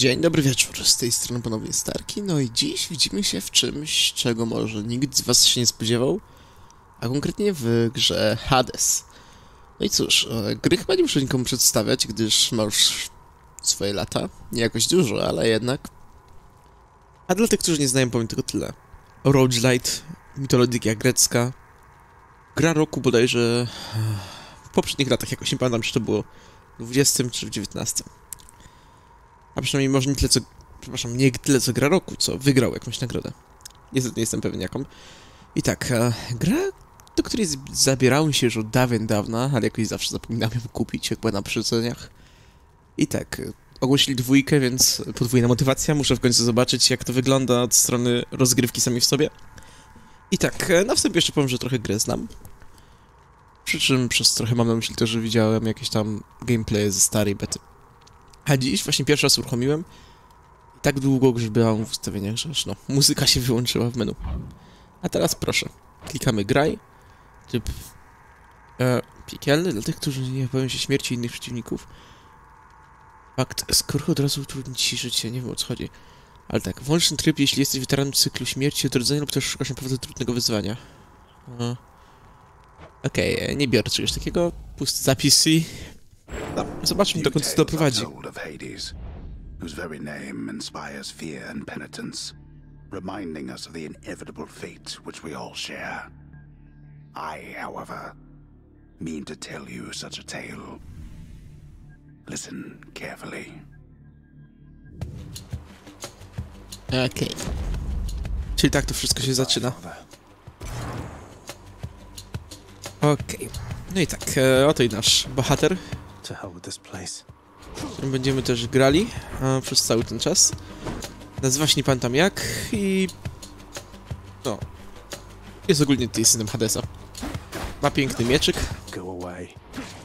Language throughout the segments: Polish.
Dzień dobry wieczór, z tej strony ponownie Starki, no i dziś widzimy się w czymś, czego może nikt z was się nie spodziewał, a konkretnie w grze Hades. No i cóż, e, gry chyba nie muszę nikomu przedstawiać, gdyż ma już swoje lata, nie jakoś dużo, ale jednak. A dla tych, którzy nie znają, powiem tylko tyle. Roguelite, mitologia grecka, gra roku bodajże e, w poprzednich latach, jakoś nie pamiętam, czy to było w 20 czy w 19. A przynajmniej może nie tyle co... Przepraszam, nie tyle co gra roku, co wygrał jakąś nagrodę. Niestety nie jestem pewien jaką. I tak, e, gra, do której zabierałem się już od dawien dawna, ale jakoś zawsze zapominam ją kupić, jak była na przyceniach. I tak, e, ogłosili dwójkę, więc podwójna motywacja. Muszę w końcu zobaczyć, jak to wygląda od strony rozgrywki sami w sobie. I tak, e, na wstępie jeszcze powiem, że trochę grę znam. Przy czym przez trochę mam na myśli to, że widziałem jakieś tam gameplay ze starej bety. A dziś właśnie pierwszy raz uruchomiłem i tak długo grzebałem w ustawieniach, że no, muzyka się wyłączyła w menu. A teraz proszę, klikamy graj, typ e, piekielny dla tych, którzy nie boją się śmierci innych przeciwników. Fakt, skoro od razu utrudni ci życie, nie wiem o co chodzi. Ale tak, włącz ten tryb, jeśli jesteś weteranem cyklu śmierci, odrodzenia lub też szukasz naprawdę trudnego wyzwania. E, Okej, e, nie biorę czegoś takiego, pusty zapis i... No, zobaczmy dokąd to doprowadzi. Told of Hades, whose very name inspires fear and penitence, reminding us of the inevitable fate which we all share. I, however, mean to tell you such a tale. Listen carefully. Okej. Czyli tak to wszystko się zaczyna. Okej. No i tak, oto i nasz bohater, To hell with this place. którym będziemy też grali e, przez cały ten czas. Nazywa się nie pamiętam jak i... No. Jest ogólnie tutaj synem Hadesa. Ma piękny mieczyk,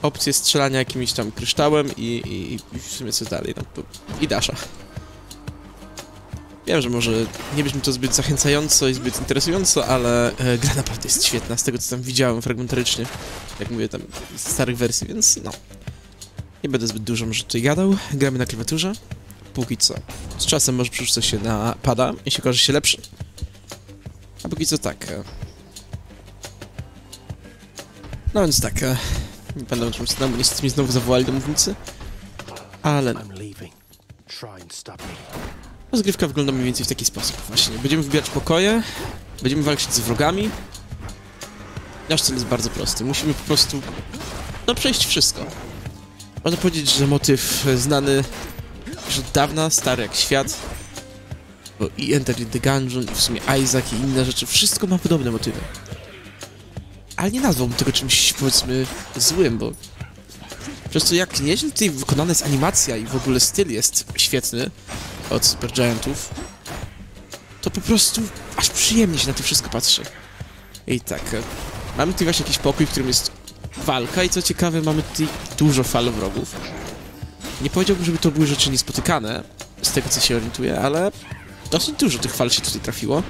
opcję strzelania jakimś tam kryształem i, i, i w sumie co dalej, no to... i Dasha. Wiem, że może nie brzmi to zbyt zachęcająco i zbyt interesująco, ale e, gra naprawdę jest świetna, z tego co tam widziałem fragmentarycznie, jak mówię tam z starych wersji, więc no. Nie będę zbyt dużo tutaj gadał, gramy na klawiaturze, póki co. Z czasem może przerzucę się na pada, jeśli okaże się lepszy. A póki co tak. No więc tak, nie będę czym bo niestety mi znowu zawołali do mównicy. Ale no. Rozgrywka wygląda mniej więcej w taki sposób właśnie. Będziemy wybierać pokoje, będziemy walczyć z wrogami. Nasz cel jest bardzo prosty. Musimy po prostu, no, przejść wszystko. Można powiedzieć, że motyw znany już od dawna, stary jak świat. Bo i Enter the Gungeon, i w sumie Isaac i inne rzeczy, wszystko ma podobne motywy. Ale nie nazwałbym tego czymś, powiedzmy, złym, bo... Przez to jak nieźle tutaj wykonana jest animacja i w ogóle styl jest świetny, od Supergiantów, to po prostu aż przyjemnie się na to wszystko patrzy. I tak, e, mamy tutaj właśnie jakiś pokój, w którym jest walka i co ciekawe, mamy tutaj dużo fal wrogów. Nie powiedziałbym, żeby to były rzeczy niespotykane, z tego co się orientuję, ale dosyć dużo tych fal się tutaj trafiło.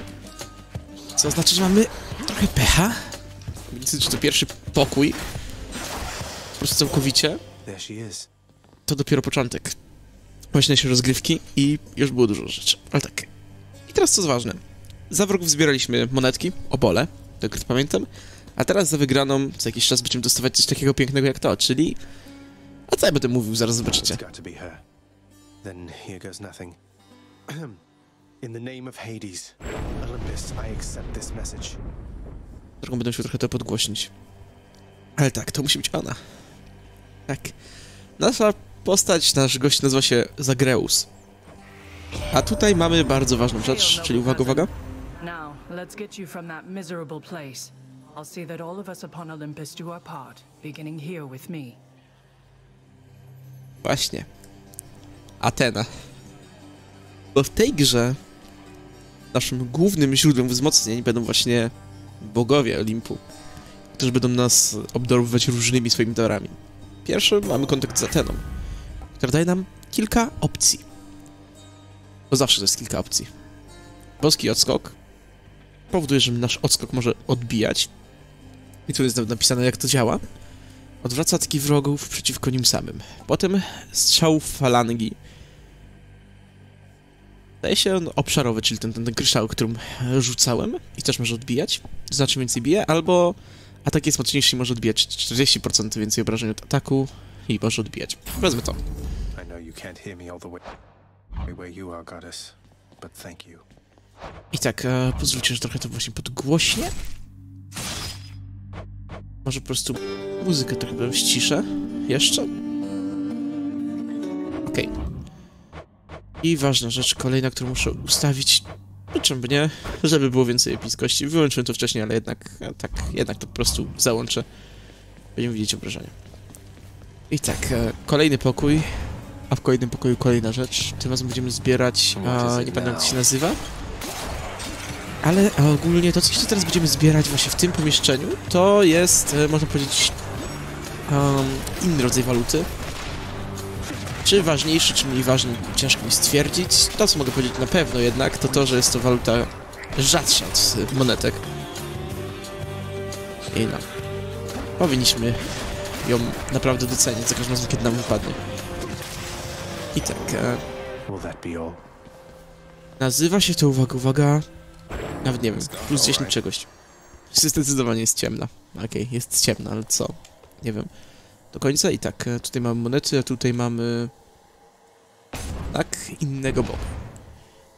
Co oznacza, że mamy trochę pecha. Widzę, że to pierwszy pokój. Po prostu całkowicie to dopiero początek właśnie się rozgrywki i już było dużo rzeczy. Ale tak. I teraz co jest ważne. Za wrogów zbieraliśmy monetki, obole, tak pamiętam, a teraz za wygraną co jakiś czas będziemy dostawać coś takiego pięknego jak to, czyli... A co ja będę mówił, zaraz zobaczycie. Then here goes nothing. In the name of Hades, Olympus, I accept this message. Drogą będę musiał trochę to podgłośnić. Ale tak, to musi być ona. Tak. Nasza postać, nasz gość nazywa się Zagreus. A tutaj mamy bardzo ważną rzecz, czyli uwaga, uwaga. Now, let's get you from that miserable place. I'll see that all of us upon Olympus do our part, beginning here with me. Właśnie. Atena. Bo w tej grze naszym głównym źródłem wzmocnień będą właśnie bogowie Olimpu, którzy będą nas obdarowywać różnymi swoimi darami. Pierwszy mamy kontakt z Ateną, która daje nam kilka opcji. Bo zawsze to jest kilka opcji. Boski odskok powoduje, że nasz odskok może odbijać. I tu jest napisane, jak to działa. Odwraca ataki wrogów przeciwko nim samym. Potem strzał falangi Daje się on obszarowy, czyli ten, ten, ten kryształ, którym rzucałem i też może odbijać, znacznie więcej bije, albo atak jest mocniejszy i może odbijać 40% więcej obrażeń od ataku i może odbijać. Wezmę to. I tak, e, pozwólcie, że trochę to właśnie podgłośnie. Może po prostu muzykę trochę ściszę. Jeszcze? Okej. I ważna rzecz kolejna, którą muszę ustawić. No czemu by nie? Żeby było więcej epickości. Wyłączyłem to wcześniej, ale jednak, e, tak, jednak to po prostu załączę. Będziemy widzieć obrażenia. I tak, e, kolejny pokój. A w kolejnym pokoju kolejna rzecz. Tym razem będziemy zbierać, a, nie pamiętam jak to się nazywa. Ale ogólnie to, co jeszcze teraz będziemy zbierać właśnie w tym pomieszczeniu, to jest, e, można powiedzieć, um, inny rodzaj waluty. Czy ważniejszy, czy mniej ważny, ciężko mi stwierdzić. To, co mogę powiedzieć na pewno jednak, to to, że jest to waluta rzadsza od monetek. I no, powinniśmy ją naprawdę docenić za każdym razem, kiedy nam wypadnie. I tak, e? Nazywa się to, uwaga, uwaga, nawet nie wiem, plus 10 czegoś. Zdecydowanie jest ciemna. Okej, jest ciemna, ale co? Nie wiem. Do końca i tak, e, tutaj mamy monety, a tutaj mamy... Tak, innego boga.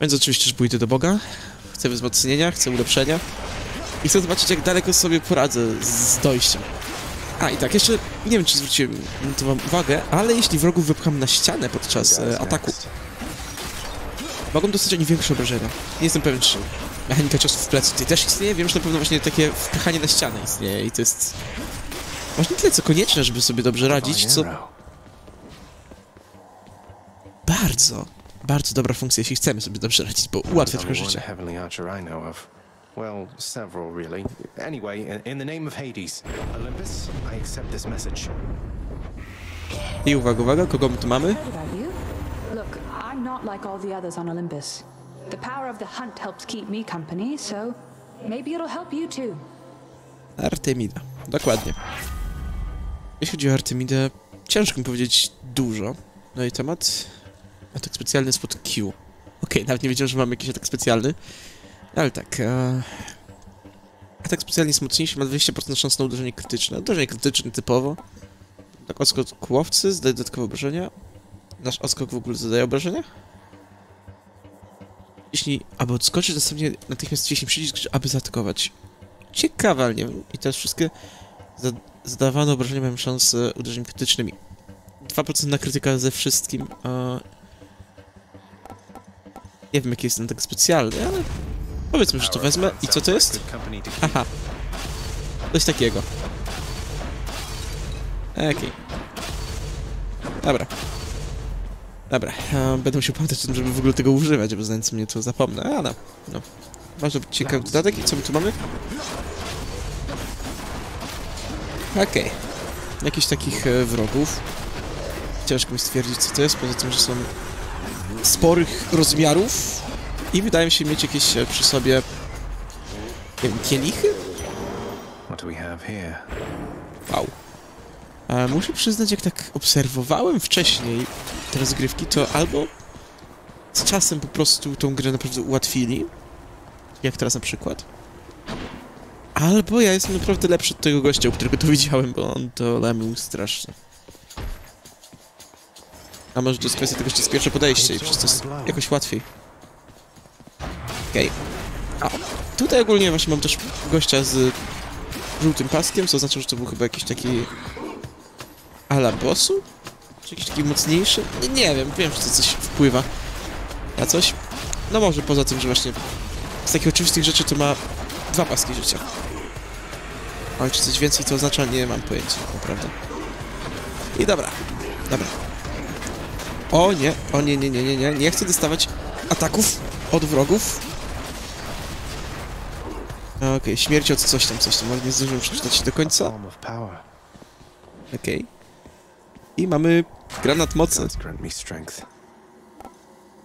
Więc oczywiście, że pójdę do Boga. Chcę wzmocnienia, chcę ulepszenia. I chcę zobaczyć, jak daleko sobie poradzę z dojściem. A, i tak, jeszcze nie wiem, czy zwróciłem to wam uwagę, ale jeśli wrogów wypcham na ścianę podczas e, ataku, mogą dostać oni większe obrażenia. Nie jestem pewien, czy mechanika ciosów w plecy tutaj też istnieje. Wiem, że na pewno właśnie takie wpychanie na ścianę istnieje i to jest... Właśnie tyle, co konieczne, żeby sobie dobrze radzić, co bardzo, bardzo dobra funkcja, jeśli chcemy sobie dobrze radzić, bo ułatwia trochę życie. Well, several, really. Anyway, in- the name of Hades, Olympus, I accept this message. I uwaga, uwaga, kogo my tu mamy? Look, I'm not like all the others on Olympus. The power of the hunt helps keep me company, so maybe it'll help you too. Artemida, dokładnie. Jeśli chodzi o Artemidę, ciężko mi powiedzieć dużo. No i temat... Atak specjalny spod Q. Okej, nawet nie wiedziałem, że mamy jakiś atak specjalny. Ale tak, e... Atak specjalny jest mocniejszy, ma 20% szans na uderzenie krytyczne. Uderzenie krytyczne typowo. Tak, odskok łowcy zadaje dodatkowe obrażenia. Nasz odskok w ogóle zadaje obrażenia? Jeśli... Aby odskoczyć, następnie natychmiast wciśnij przycisk, aby zaatakować. Ciekawe, ale nie wiem. I teraz wszystkie za zadawane obrażenia mają szansę uderzeń krytycznymi. 2% na krytyka ze wszystkim. A... Nie wiem, jaki jest ten tak specjalny, ale powiedzmy, że to wezmę. I co to jest? Haha. Coś takiego. Okej. Dobra. Dobra, będę musiał pamiętać o tym, żeby w ogóle tego używać, bo znając mnie to zapomnę, ale no. Może być ciekawy dodatek i co my tu mamy? Okej. Jakichś takich e, wrogów. Ciężko mi stwierdzić, co to jest, poza tym, że są sporych rozmiarów i wydają się mieć jakieś e, przy sobie, nie wiem, kielichy? Wow. E, muszę przyznać, jak tak obserwowałem wcześniej te rozgrywki, to albo z czasem po prostu tą grę naprawdę ułatwili, jak teraz na przykład, albo ja jestem naprawdę lepszy od tego gościa, którego to widziałem, bo on to lamił strasznie. A może to jest kwestia tego, że to jest pierwsze podejście i przez to jest jakoś łatwiej. Okej. A tutaj ogólnie właśnie mam też gościa z żółtym paskiem, co oznacza, że to był chyba jakiś taki ala bossu? Czy jakiś taki mocniejszy? Nie, nie wiem, wiem, że to coś wpływa na coś. No może poza tym, że właśnie z takich oczywistych rzeczy to ma dwa paski życia. Ale czy coś więcej to oznacza? Nie mam pojęcia, naprawdę. I dobra, dobra. O nie, o nie, nie, nie, nie, nie, nie chcę dostawać ataków od wrogów. Okej, śmierć od coś tam, coś tam, ale nie zdążyłem przeczytać do końca. Okej. I mamy granat mocy.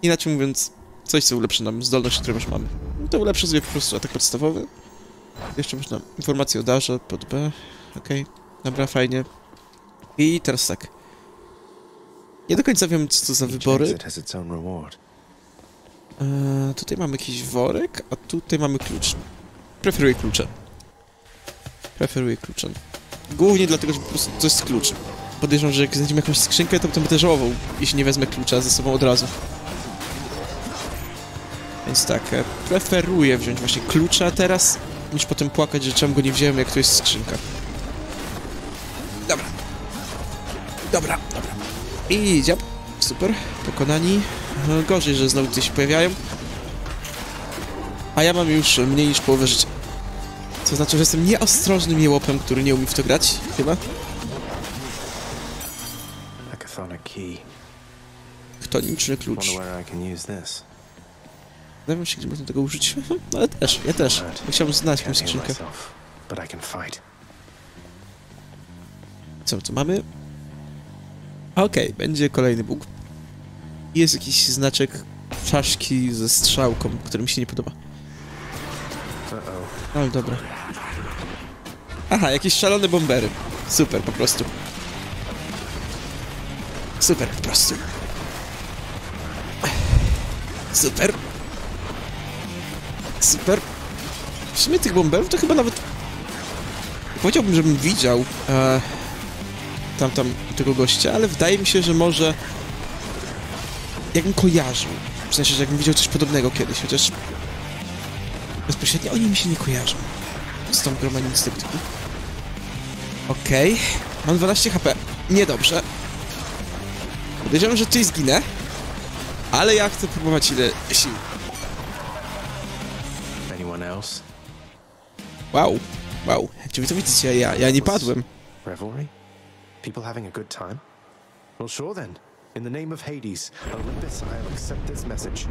Inaczej mówiąc, coś co ulepszy nam zdolność, którą już mamy. No to ulepszy sobie po prostu atak podstawowy. Jeszcze można informację o darze pod B. Okej, dobra, fajnie. I teraz tak. Nie do końca wiem, co to za wybory. Eee, tutaj mamy jakiś worek, a tutaj mamy klucz. Preferuję klucze. Preferuję klucze. Głównie dlatego, że po prostu to jest klucz. Podejrzewam, że jak znajdziemy jakąś skrzynkę, to będę żałował, jeśli nie wezmę klucza ze sobą od razu. Więc tak, e, preferuję wziąć właśnie klucza teraz, niż potem płakać, że czemu go nie wziąłem, jak to jest skrzynka. Dobra. Dobra, dobra. I dziab. Super. Pokonani. No, Gorzej, że znowu tutaj się pojawiają. A ja mam już mniej niż połowę życia. Co znaczy, że jestem nieostrożnym jełopem, który nie umie w to grać, chyba. Chtoniczny klucz. Zastanawiam się, gdzie można tego użyć. No ale też, ja też. Chciałbym Can't heal skrzynkę. Co tu mamy? Okej, będzie kolejny bóg. Jest jakiś znaczek czaszki ze strzałką, który mi się nie podoba. Ale dobra. Aha, jakieś szalone bombery. Super, po prostu. Super, po prostu. Super. Super. W sumie tych bomberów to chyba nawet... Powiedziałbym, żebym widział e, tam, tam tego gościa, ale wydaje mi się, że może... Jakbym kojarzył. W sensie, że jakbym widział coś podobnego kiedyś, chociaż... Bezpośrednio oni mi się nie kojarzą. Z tą tego typu. Okej. Mam 12 HP. Niedobrze. Podejrzewam, że tutaj zginę. Ale ja chcę próbować ile sił. Anyone else? Wow. Wow. Czy wy to widzicie? Ja, ja nie padłem. Revelry? People having a good time? Well, sure then. In the name of Hades, Olympus, I'll accept this message.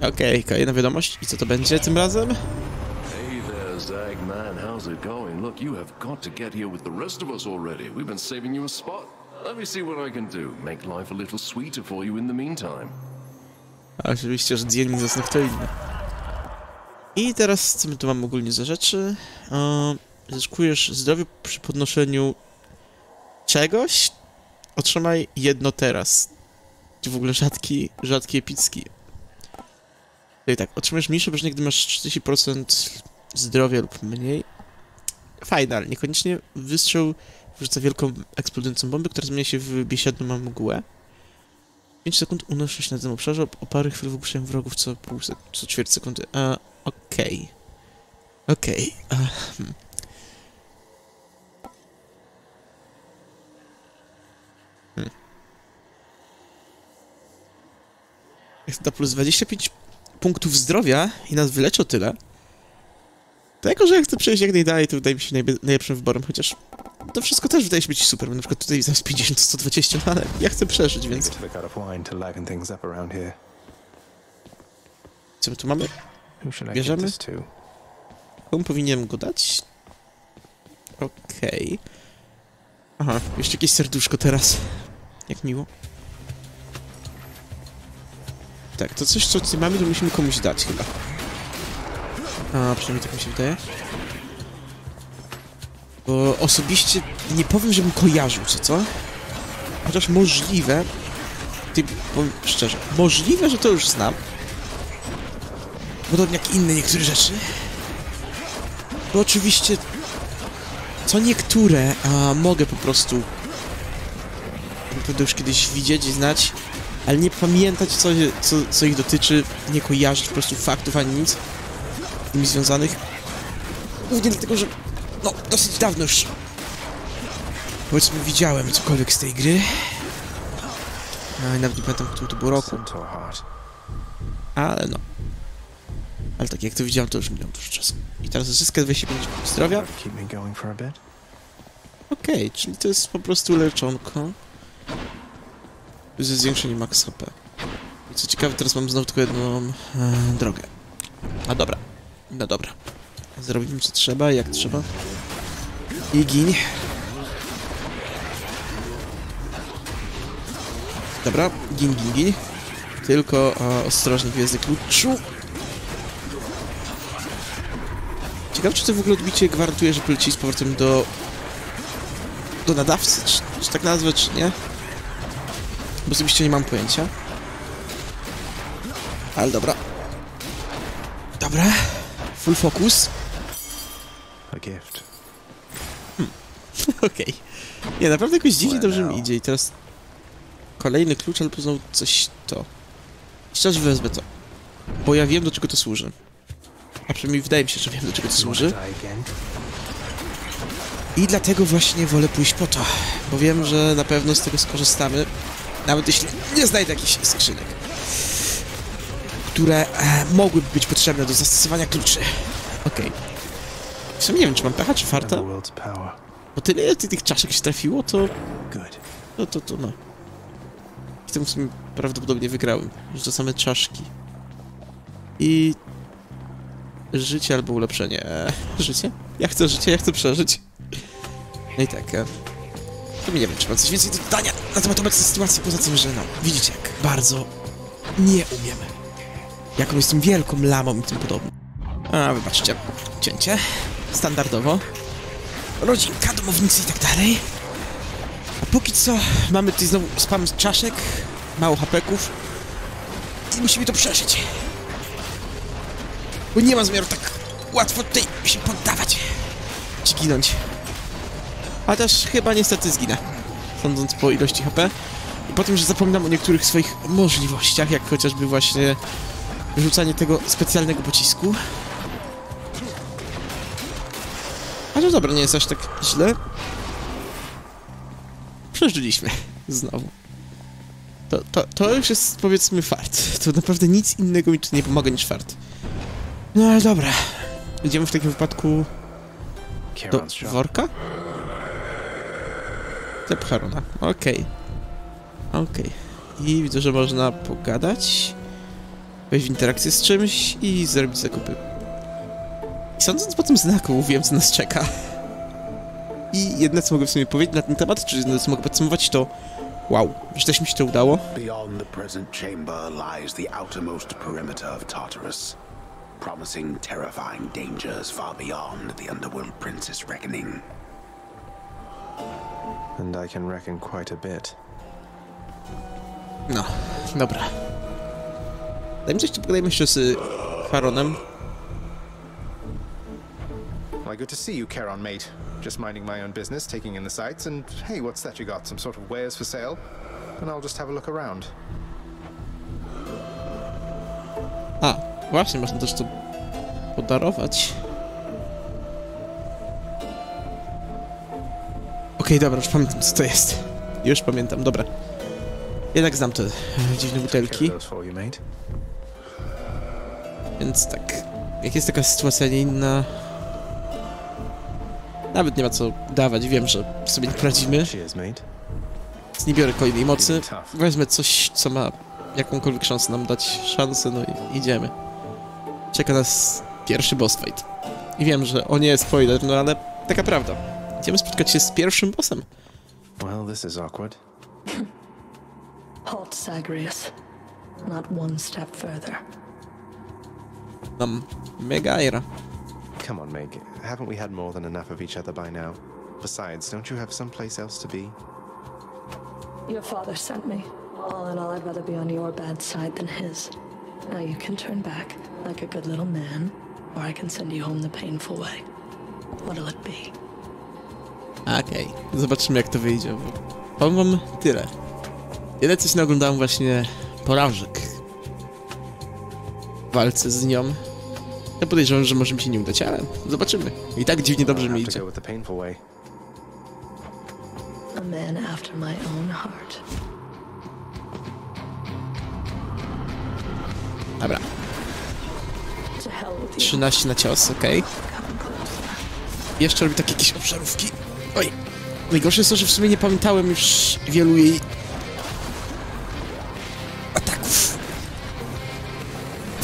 Okej, kolejna wiadomość. I co to będzie tym razem? Hey there, Zagman. How's it going? Look, you have got to get here with the rest of us already. We've been saving you a spot. Let me see what I can do. Make life a little sweeter for you in the meantime. Oczywiście, że dziennik zasnów to inne. I teraz, co my tu mamy ogólnie za rzeczy? E, zyskujesz zdrowie przy podnoszeniu czegoś? Otrzymaj jedno teraz. Czy w ogóle rzadki, rzadki epicki. Czyli tak, otrzymasz mniejsze obrażenie, gdy masz 40% zdrowia lub mniej. Fajne, ale niekoniecznie wystrzał wrzuca wielką eksplodującą bombę, która zmienia się w biesiadną mgłę. 5 sekund unoszę się na tym obszarze, o parę chwil wypuszczają wrogów co pół sek- co ćwierć sekundy. A, okej. Okej. a, hmm. Hmm. Jak to plus 25 punktów zdrowia i nas wyleczy o tyle. To jako, że ja chcę przejść jak najdalej, to wydaje mi się najlepszym wyborem, chociaż to wszystko też wydaje się być super, bo na przykład tutaj zamiast 50 to 120, no ale ja chcę przeżyć, więc... Co my tu mamy? Bierzemy? Komu powinienem go dać? Okej. Aha, jeszcze jakieś serduszko teraz. Jak miło. Tak, to coś, co tutaj mamy, to musimy komuś dać chyba. A, przynajmniej tak mi się wydaje. Bo osobiście nie powiem, żebym kojarzył, co co? Chociaż możliwe... Ty, powiem szczerze, możliwe, że to już znam. Podobnie jak inne niektóre rzeczy. Bo oczywiście co niektóre a, mogę po prostu naprawdę już kiedyś widzieć i znać, ale nie pamiętać co, co, co ich dotyczy, nie kojarzyć po prostu faktów ani nic z nimi związanych. Głównie dlatego, że no dosyć dawno już powiedzmy widziałem cokolwiek z tej gry. A, i nawet nie pamiętam, który to był roku, ale no. Ale tak jak to widziałem, to już minęło dużo czasu. I teraz zyskę 25 zdrowia. Okej, czyli to jest po prostu leczonko. Ze zwiększeniem max HP. I co ciekawe, teraz mam znowu tylko jedną e, drogę. A dobra. No dobra. Zrobimy co trzeba, jak trzeba. I gin. Dobra, gin, gin, gin. Tylko e, ostrożnie gwiezdny kluczu. Ciekawe, czy to w ogóle odbicie gwarantuje, że poleci z powrotem do do nadawcy, czy, czy tak nazwać, czy nie? Bo osobiście nie mam pojęcia. Ale dobra. Dobra. Full focus. A gift. Okej. Nie, naprawdę jakoś dziwnie dobrze mi idzie i teraz... Kolejny klucz, albo znowu coś to. Szczerze wezmę to. Bo ja wiem, do czego to służy. A przynajmniej wydaje mi się, że wiem, do czego to służy. I dlatego właśnie wolę pójść po to. Bo wiem, że na pewno z tego skorzystamy. Nawet jeśli nie znajdę jakichś skrzynek. Które e, mogłyby być potrzebne do zastosowania kluczy. Okej. W sumie nie wiem, czy mam pecha, czy farta. Bo tyle ile tych czaszek się trafiło, to... Good. No to, to no. I tym w sumie prawdopodobnie wygrałem. Już to same czaszki. I... Życie albo ulepszenie. Eee, życie? Ja chcę życie, ja chcę przeżyć. No i tak. E... To mi nie wiem, czy mam coś więcej do dodania na temat obecnej sytuacji, poza tym, że no, widzicie jak bardzo nie umiemy. Jaką jestem wielką lamą i tym podobnym. A, wybaczcie. Cięcie. Standardowo. Rodzinka, domownicy i tak dalej. A póki co mamy tutaj znowu spam z czaszek, mało hapeków i musimy to przeżyć. Bo nie ma zamiaru tak łatwo tutaj się poddawać. Czy ginąć. A też chyba niestety zginę. Sądząc po ilości HP. I po tym, że zapominam o niektórych swoich możliwościach, jak chociażby właśnie wyrzucanie tego specjalnego pocisku. A to dobra, nie jest aż tak źle. Przeżyliśmy. Znowu. To, to, to już jest, powiedzmy, fart. To naprawdę nic innego mi tu nie pomaga niż fart. No ale dobra. Idziemy w takim wypadku do worka? Tep Harona. Okej. Okej. I widzę, że można pogadać, wejść w interakcję z czymś i zrobić zakupy. I sądząc po tym znaku, wiem, co nas czeka. I jedno, co mogę w sumie powiedzieć na ten temat, czy jedno, co mogę podsumować, to wow, że też mi się to udało. Beyond the present chamber lies the outermost perimeter of Tartarus, promising terrifying dangers far beyond the Underworld Prince's reckoning. And I can reckon quite a bit. No, dobra. Dajmy coś, pogadajmy jeszcze z Haronem. Why, good to see you, Charon, mate. Just minding my own business, taking in the sights, and hey, what's that you got? Some sort of wares for sale? And I'll just have a look around. A, właśnie, można też to podarować. Okej, dobra, już pamiętam, co to jest. Już pamiętam, dobra. Jednak znam te dziwne butelki, więc tak. Jak jest taka sytuacja, nie inna... Nawet nie ma co dawać, wiem, że sobie nie poradzimy. Nie biorę kolejnej mocy. Wezmę coś, co ma jakąkolwiek szansę nam dać szansę, no i idziemy. Czeka nas pierwszy boss fight. I wiem, że o nie, spoiler, no ale taka prawda. Idziemy spotkać się z pierwszym bossem. Well, this is awkward. Halt, Zagreus. Not one step further. Mam Megaira. Come on, Meg. Haven't we had more than enough of each other by now? Besides, don't you have someplace else to be? Your father sent me. All in all, I'd rather be on your bad side than his. Now you can turn back like a good little man, or I can send you home the painful way. What'll it be? Okej, zobaczymy jak to wyjdzie. Powiem wam tyle. Tyle coś naoglądałem właśnie porażek w walce z nią. Ja podejrzewam, że może mi się nie udać, ale zobaczymy. I tak dziwnie dobrze mi idzie. Dobra, To hell with you. 13 na cios, okej. Closer. Jeszcze robi takie jakieś obszarówki. Oj. Najgorsze jest to, że w sumie nie pamiętałem już wielu jej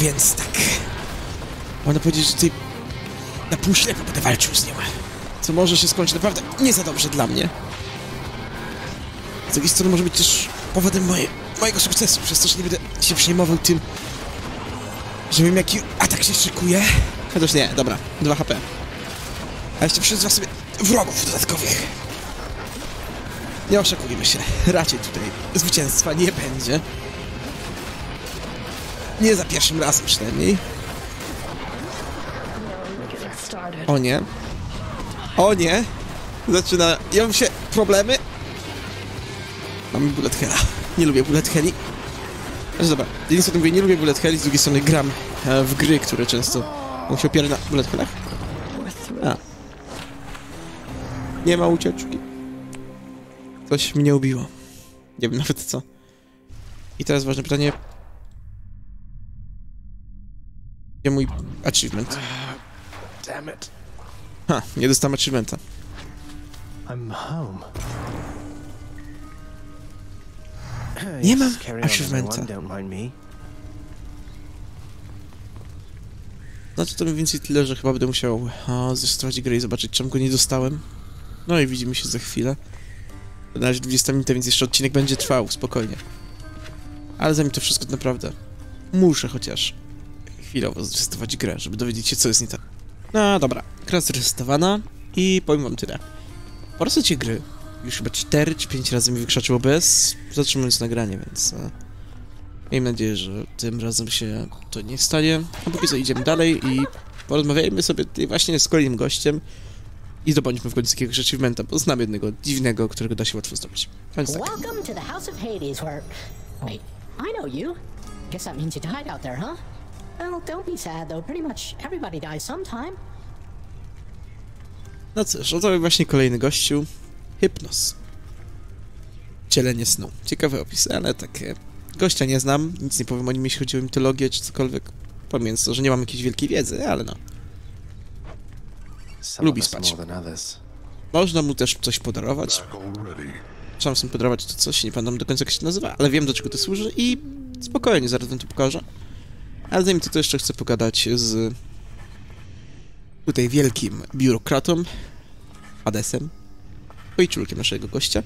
Więc tak. Można powiedzieć, że tutaj na pół ślepo będę walczył z nią. Co może się skończyć naprawdę nie za dobrze dla mnie. Z drugiej strony może być też powodem moje, mojego sukcesu, przez to, że nie będę się przejmował tym, że wiem jaki atak się szykuje. Chociaż nie, dobra, 2 HP. A jeszcze przyzwa sobie wrogów dodatkowych. Nie oszukujmy się. Raczej tutaj zwycięstwa nie będzie. Nie za pierwszym razem przynajmniej. O nie. O nie. Zaczyna... Ja mam się... problemy. Mamy bullet hella. Nie lubię bullet helli. Znaczy dobra, z jednej strony mówię, nie lubię bullet helli, z drugiej strony gram e, w gry, które często mogą się opierać na bullet hellach. A. Nie ma ucieczki. Coś mnie ubiło. Nie wiem nawet co. I teraz ważne pytanie. Gdzie mój achievement? Damn it. Ha, nie dostałem achievementa. I'm home. Nie mam achievementa. me. Znaczy to mniej więcej tyle, że chyba będę musiał zresetować grę i zobaczyć, czemu go nie dostałem. No i widzimy się za chwilę. Na razie 20 minut, więc jeszcze odcinek będzie trwał, spokojnie. Ale zanim to wszystko, to naprawdę muszę chociaż chwilowo zresetować grę, żeby dowiedzieć się, co jest nie tak. No dobra, gra zresetowana i powiem wam tyle. Po resecie gry już chyba 4 czy 5 razy mi wykrzaczyło bez, zatrzymując nagranie, więc... E, Miejmy nadzieję, że tym razem się to nie stanie. A póki co idziemy dalej i porozmawiajmy sobie tutaj właśnie z kolejnym gościem i zdobądźmy w końcu jakiegoś achievementa, bo znam jednego dziwnego, którego da się łatwo zdobyć. Więc tak. Welcome to the House of Hades, where. Wait, I know you. Guess that means you died out there, huh? Well, don't be sad, though. Pretty much everybody dies sometime. No cóż, oto właśnie kolejny gościu. Hypnos. Cielenie snu. Ciekawy opis, ale tak... e, Gościa nie znam, nic nie powiem o nim, jeśli chodzi o mitologię czy cokolwiek. Pomijając to, że nie mam jakiejś wielkiej wiedzy, ale no. Lubi spać. Można mu też coś podarować. Already. Trzeba sobie podarować to coś, nie pamiętam do końca jak się nazywa, ale wiem do czego to służy i spokojnie, zaraz wam to pokażę. Ale zanim to, to jeszcze chcę pogadać z tutaj wielkim biurokratą, Hadesem, ojczulkiem naszego gościa.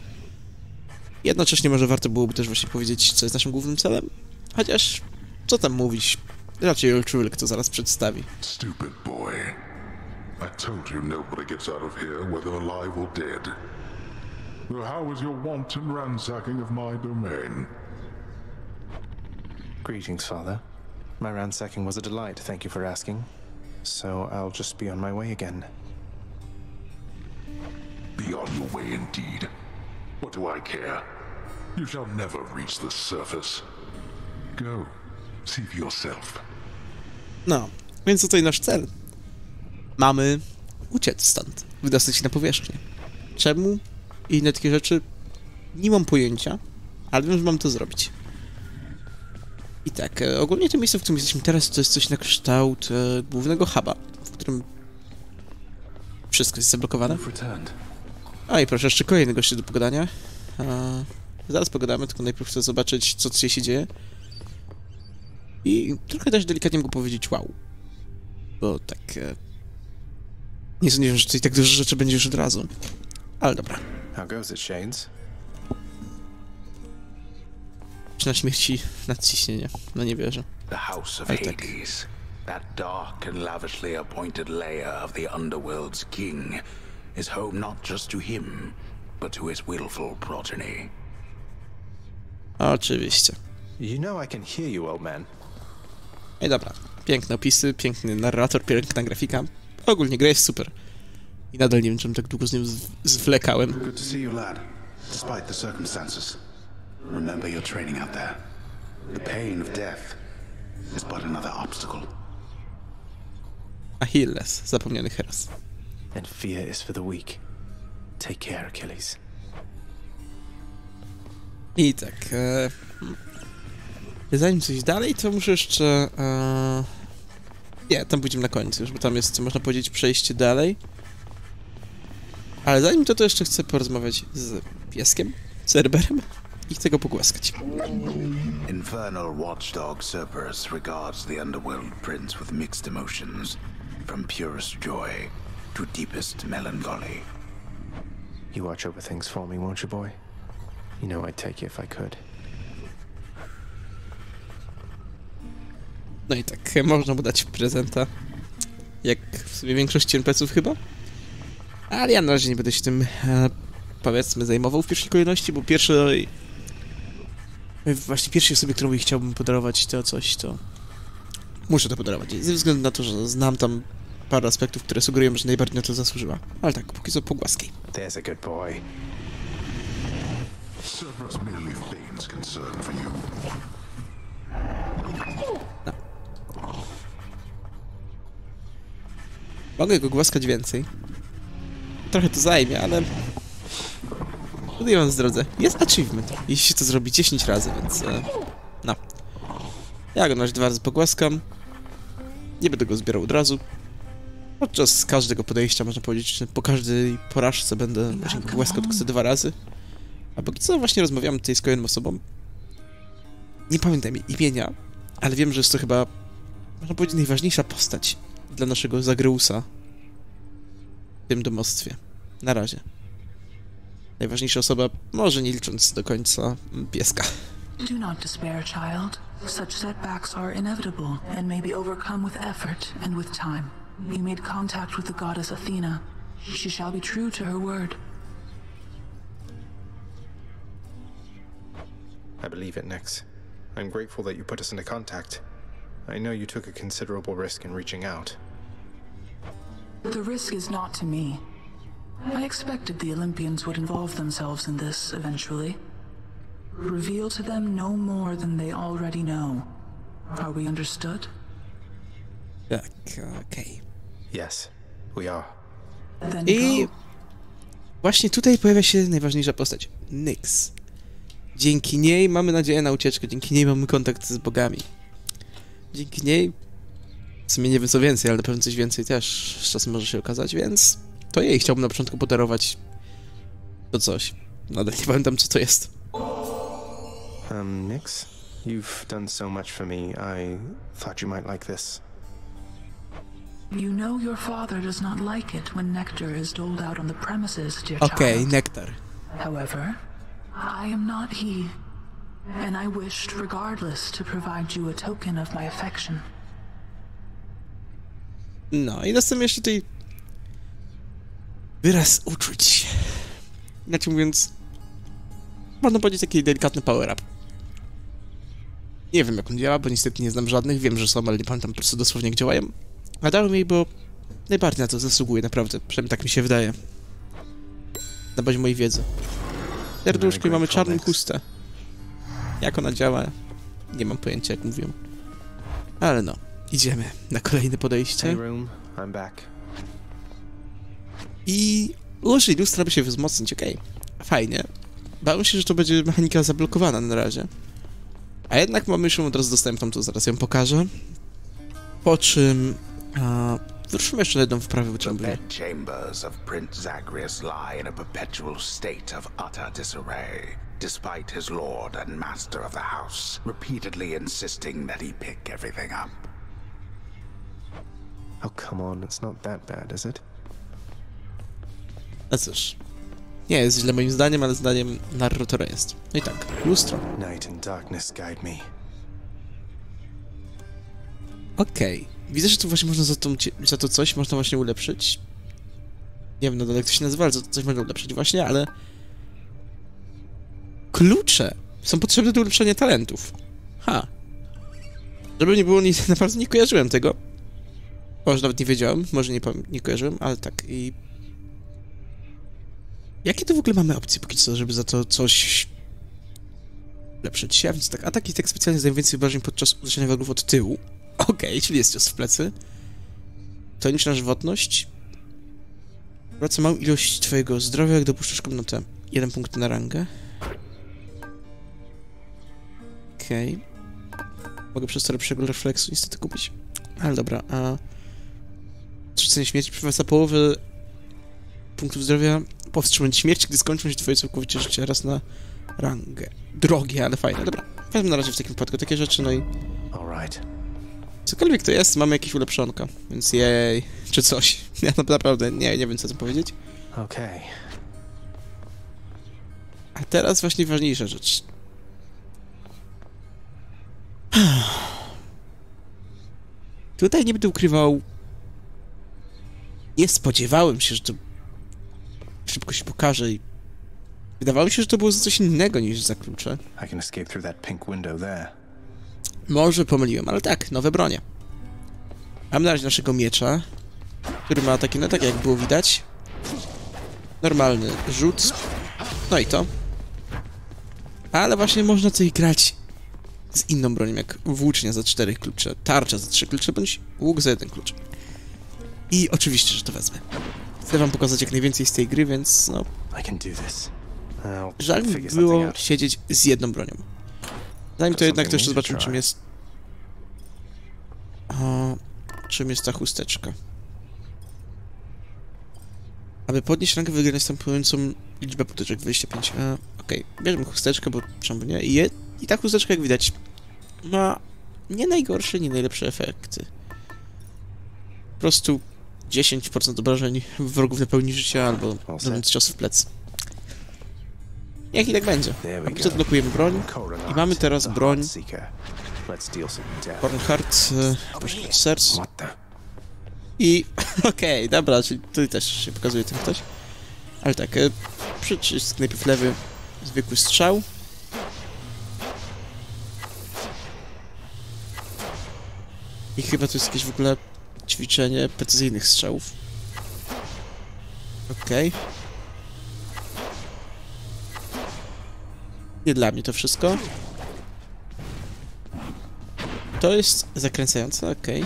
Jednocześnie może warto byłoby też właśnie powiedzieć, co jest naszym głównym celem, chociaż co tam mówić, raczej ojczulek to zaraz przedstawi. Stupid boy. I told you nobody gets out of here, whether alive or dead. So how was your wanton ransacking of my domain? Greetings, Father. My ransacking was a delight, thank you for asking. So I'll just be on my way again. Be on your way indeed. What do I care? You shall never reach the surface. Go, see for yourself. No, więc tutaj nasz cel. Mamy uciec stąd, wydostać się na powierzchnię. Czemu i inne takie rzeczy nie mam pojęcia, ale wiem, że mam to zrobić. I tak, e, ogólnie to miejsce, w którym jesteśmy teraz, to jest coś na kształt e, głównego huba, w którym wszystko jest zablokowane. A i proszę, jeszcze kolejny goście do pogadania. E, zaraz pogadamy, tylko najpierw chcę zobaczyć, co tutaj się dzieje. I trochę też delikatnie mogę powiedzieć wow. Bo tak... E, nie sądziłem, że tutaj tak dużo rzeczy będzie już od razu. Ale dobra. How goes it, Shades? Czy na śmierci nadciśnienie? No nie wierzę. The House of Ale tak. Hades. That dark and lavishly appointed lair of the Underworld's king is home not just to him, but to his willful progeny. Oczywiście. You know I can hear you, old man. I dobra. Piękne opisy, piękny narrator, piękna grafika. Ogólnie gra jest super. I nadal nie wiem, czemu tak długo z nią z- zwlekałem. Good to see you, lad. Despite the circumstances. Remember your training out there. The pain of death is but another obstacle. Achilles, zapomniany Heras. And fear is for the weak. Take care, Achilles. I tak. E, hmm. zanim coś dalej, to muszę jeszcze. E, nie, tam pójdziemy na końcu już, bo tam jest, można powiedzieć, przejście dalej. Ale zanim to, to jeszcze chcę porozmawiać z pieskiem, Cerberem i chcę go pogłaskać. Infernal watchdog Cerberus regards the Underworld Prince with mixed emotions, from purest joy to deepest melancholy. You watch over things for me, won't you, boy? You know I'd take you if I could. No i tak, można mu dać prezenta. Jak w sumie większość NPC-ów chyba. Ale ja na razie nie będę się tym, e, powiedzmy, zajmował w pierwszej kolejności, bo pierwszej... Właśnie pierwszej osobie, którą chciałbym podarować to coś, to Muszę to podarować. Ze względu na to, że znam tam parę aspektów, które sugerują, że najbardziej na to zasłużyła. Ale tak, póki co pogłaskiej. There's a good boy. Cerberus merely feigns concern for you. Mogę go głaskać więcej. Trochę to zajmie, ale... Tutaj wam drodze. Jest achievement, jeśli się to zrobi 10 razy, więc... E, no. Ja go na razie dwa razy pogłaskam. Nie będę go zbierał od razu. Podczas każdego podejścia, można powiedzieć, po każdej porażce będę właśnie go głaskał tylko dwa razy. A póki co właśnie rozmawiamy tutaj z kolejną osobą. Nie pamiętam jej imienia, ale wiem, że jest to chyba, można powiedzieć, najważniejsza postać dla naszego Zagreusa w tym domostwie. Na razie. Najważniejsza osoba, może nie licząc do końca mm, pieska. Do not despair, child. Such setbacks are inevitable and may be overcome with effort and with time. You made contact with the goddess Athena. She shall be true to her word. I believe it, Nix. I'm grateful that you put us into contact. I know you took a considerable risk in reaching out. The risk is not to me. I expected the Olympians would involve themselves in this eventually. Reveal to them no more than they already know. Are we understood? Tak, okej. Yes, we are. Then I go. właśnie tutaj pojawia się najważniejsza postać. Nyx. Dzięki niej mamy nadzieję na ucieczkę, dzięki niej mamy kontakt z bogami. Dzięki niej... W sumie nie wiem co więcej, ale na pewno coś więcej też z czasem może się okazać, więc... To jej chciałbym na początku podarować... To coś. Nadal nie pamiętam co to jest. Um, Nix, you've done so much for me. I thought you might like this. You know your father does not like it when nectar is doled out on the premises, dear child. nektar. However, I am not he, and I wished, regardless, to provide you a token of my affection. No i następnie jeszcze tutaj wyraz uczuć. Inaczej mówiąc, można powiedzieć taki delikatny power up. Nie wiem jak on działa, bo niestety nie znam żadnych, wiem, że są, ale nie pamiętam po prostu dosłownie jak działają. A dałem jej, bo najbardziej na to zasługuje, naprawdę, przynajmniej tak mi się wydaje. Na bazie mojej wiedzy. Serduszko i mamy czarną chustę. Jak ona działa, nie mam pojęcia jak mówią. Ale no, idziemy na kolejne podejście. Hey, room, I'm back. I użyj lustra, by się wzmocnić, okej. Fajnie. Bałem się, że to będzie mechanika zablokowana na razie. A jednak mamy już ją od razu dostępną, to zaraz ją pokażę. Po czym... A, wyruszymy jeszcze na jedną wprawę, The trzeba było... bedchambers of Prince Zagreus lie in a perpetual state of utter disarray, despite his lord and master of the house repeatedly insisting that he pick everything up. Oh, come on, it's not that bad, is it? No cóż. Nie jest źle moim zdaniem, ale zdaniem narratora jest. No i tak, lustro. Night and darkness guide me. Okej. Widzę, że tu właśnie można za, cie- za to coś można właśnie ulepszyć. Nie wiem nadal jak to się nazywa, ale za to coś można ulepszyć właśnie, ale... Klucze są potrzebne do ulepszenia talentów. Ha. Żeby nie było, nie, naprawdę nie kojarzyłem tego. Może nawet nie wiedziałem, może nie, nie kojarzyłem, ale tak i... Jakie to w ogóle mamy opcje póki co, żeby za to coś... Ulepszyć się? A więc tak, ataki tak specjalnie zdają więcej obrażeń podczas uderzenia wrogów od tyłu. Okej, czyli jest cios w plecy. Toniczna żywotność. Wraca małą ilość twojego zdrowia, jak dopuszczasz komnatę. Jeden punkt na rangę. Okej. Mogę przez to lepszego refleksu niestety kupić. Ale dobra, a... Odrzucenie śmierci przywraca połowę punktów zdrowia. Powstrzymać śmierć, gdy skończą się twoje całkowicie życie raz na rangę. Drogie, ale fajne. Dobra, wezmę na razie w takim wypadku takie rzeczy, no i... All right. Cokolwiek to jest, mamy jakieś ulepszonka, więc jej, czy coś. Ja na- naprawdę nie, nie wiem co to powiedzieć. Okay. A teraz właśnie ważniejsza rzecz. Tutaj nie będę ukrywał. Nie spodziewałem się, że to szybko się pokaże i wydawało mi się, że to było za coś innego niż za klucze. I can escape through that pink window there. Może pomyliłem, ale tak, nowe bronie. Mam na razie naszego miecza, który ma taki, no tak jak było widać. Normalny rzut. No i to. Ale właśnie można coś grać z inną bronią, jak włócznia za 4 klucze, tarcza za 3 klucze, bądź łuk za 1 klucz. I oczywiście, że to wezmę. Chcę wam pokazać jak najwięcej z tej gry, więc no... I'll Żal mi było siedzieć z jedną bronią. Zanim to jednak to jeszcze zobaczymy, czym jest... O, czym jest ta chusteczka. Aby podnieść rangę wygrać następującą liczbę potyczek 25. E, Okej, bierzemy chusteczkę, bo czemu nie? I, je, I ta chusteczka, jak widać, ma nie najgorsze, nie najlepsze efekty. Po prostu 10% obrażeń wrogów na pełni życia albo zamiast cios w plec. Niech i tak będzie. There we A potem go. blokujemy broń i mamy teraz broń. Bornhart, e, serc. I okej, dobra, czyli tutaj też się pokazuje ten ktoś. Ale tak, e, przycisk najpierw lewy, zwykły strzał. I chyba to jest jakieś w ogóle ćwiczenie precyzyjnych strzałów. Okej. Nie dla mnie to wszystko. To jest zakręcające, okej.